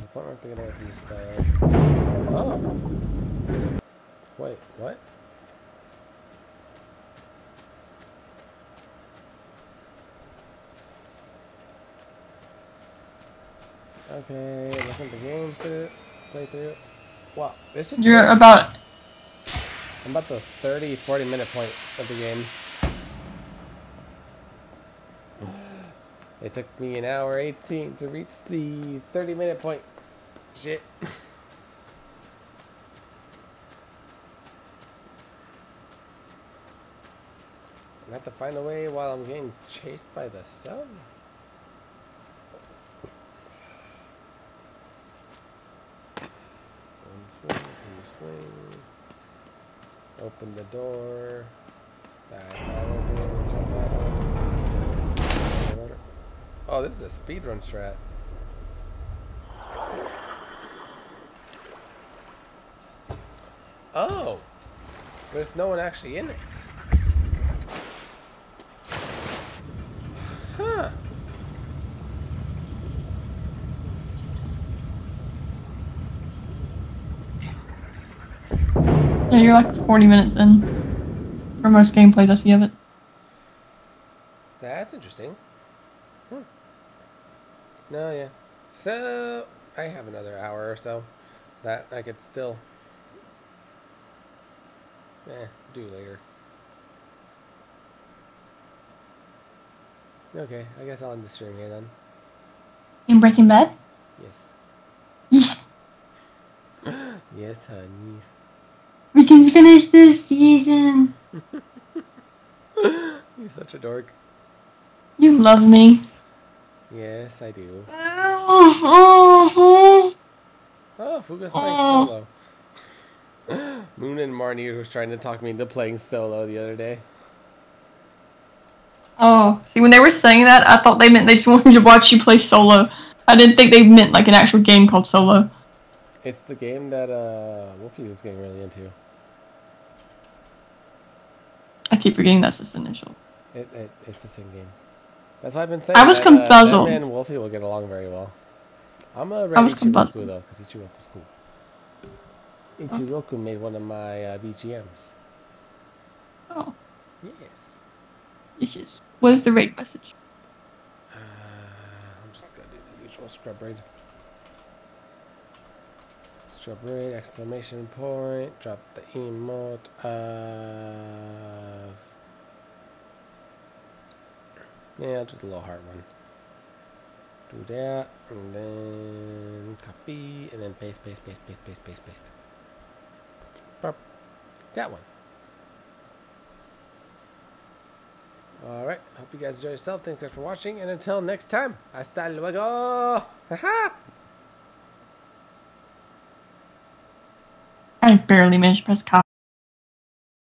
Speaker 1: The I have to get away from this side. Oh! Wait, what? Okay, looking at the game through, play through. Wow, this is
Speaker 2: You're about.
Speaker 1: I'm about the 30, 40 minute point of the game. It took me an hour 18 to reach the 30 minute point. Shit. I have to find a way while I'm getting chased by the sun. One swing, Open the door. Back over jump out. Oh, this is a speedrun strat. Oh! There's no one actually in it. Huh.
Speaker 2: Yeah, you're like 40 minutes in. For most gameplays I see of it.
Speaker 1: That's interesting. Hmm. No, yeah. So, I have another hour or so that I could still, eh, do later. Okay, I guess I'll end the stream here then.
Speaker 2: In Breaking Bad?
Speaker 1: Yes. yes, honeys.
Speaker 2: We can finish this season.
Speaker 1: You're such a dork.
Speaker 2: You love me.
Speaker 1: Yes, I do.
Speaker 2: Oh,
Speaker 1: Oh, Fuga's playing
Speaker 2: Oh.
Speaker 1: solo. Moon and Marnie was trying to talk me into playing solo the other day.
Speaker 2: Oh, see, when they were saying that, I thought they meant they just wanted to watch you play solo. I didn't think they meant like an actual game called solo.
Speaker 1: It's the game that uh, Wolfie was getting really into.
Speaker 2: I keep forgetting that's its initial.
Speaker 1: It, it, it's the same game. That's why I've been saying.
Speaker 2: I was
Speaker 1: that, uh,
Speaker 2: confuzzled.
Speaker 1: Batman and Wolfie will get along very well. I'm a
Speaker 2: I was
Speaker 1: Ichiroku though, because Ichiroku's cool. Ichiroku made one of my uh, BGMs.
Speaker 2: Oh,
Speaker 1: Yes.
Speaker 2: yes. What is the raid message?
Speaker 1: Uh, I'm just gonna do the usual scrub raid. Scrub raid, exclamation point, drop the emote of. Yeah, I'll do the low heart one. Do that, and then copy, and then paste, paste, paste, paste, paste, paste, paste. Burp. That one. Alright, hope you guys enjoy yourself. Thanks guys for watching, and until next time, hasta luego! Haha!
Speaker 2: I barely managed to press copy.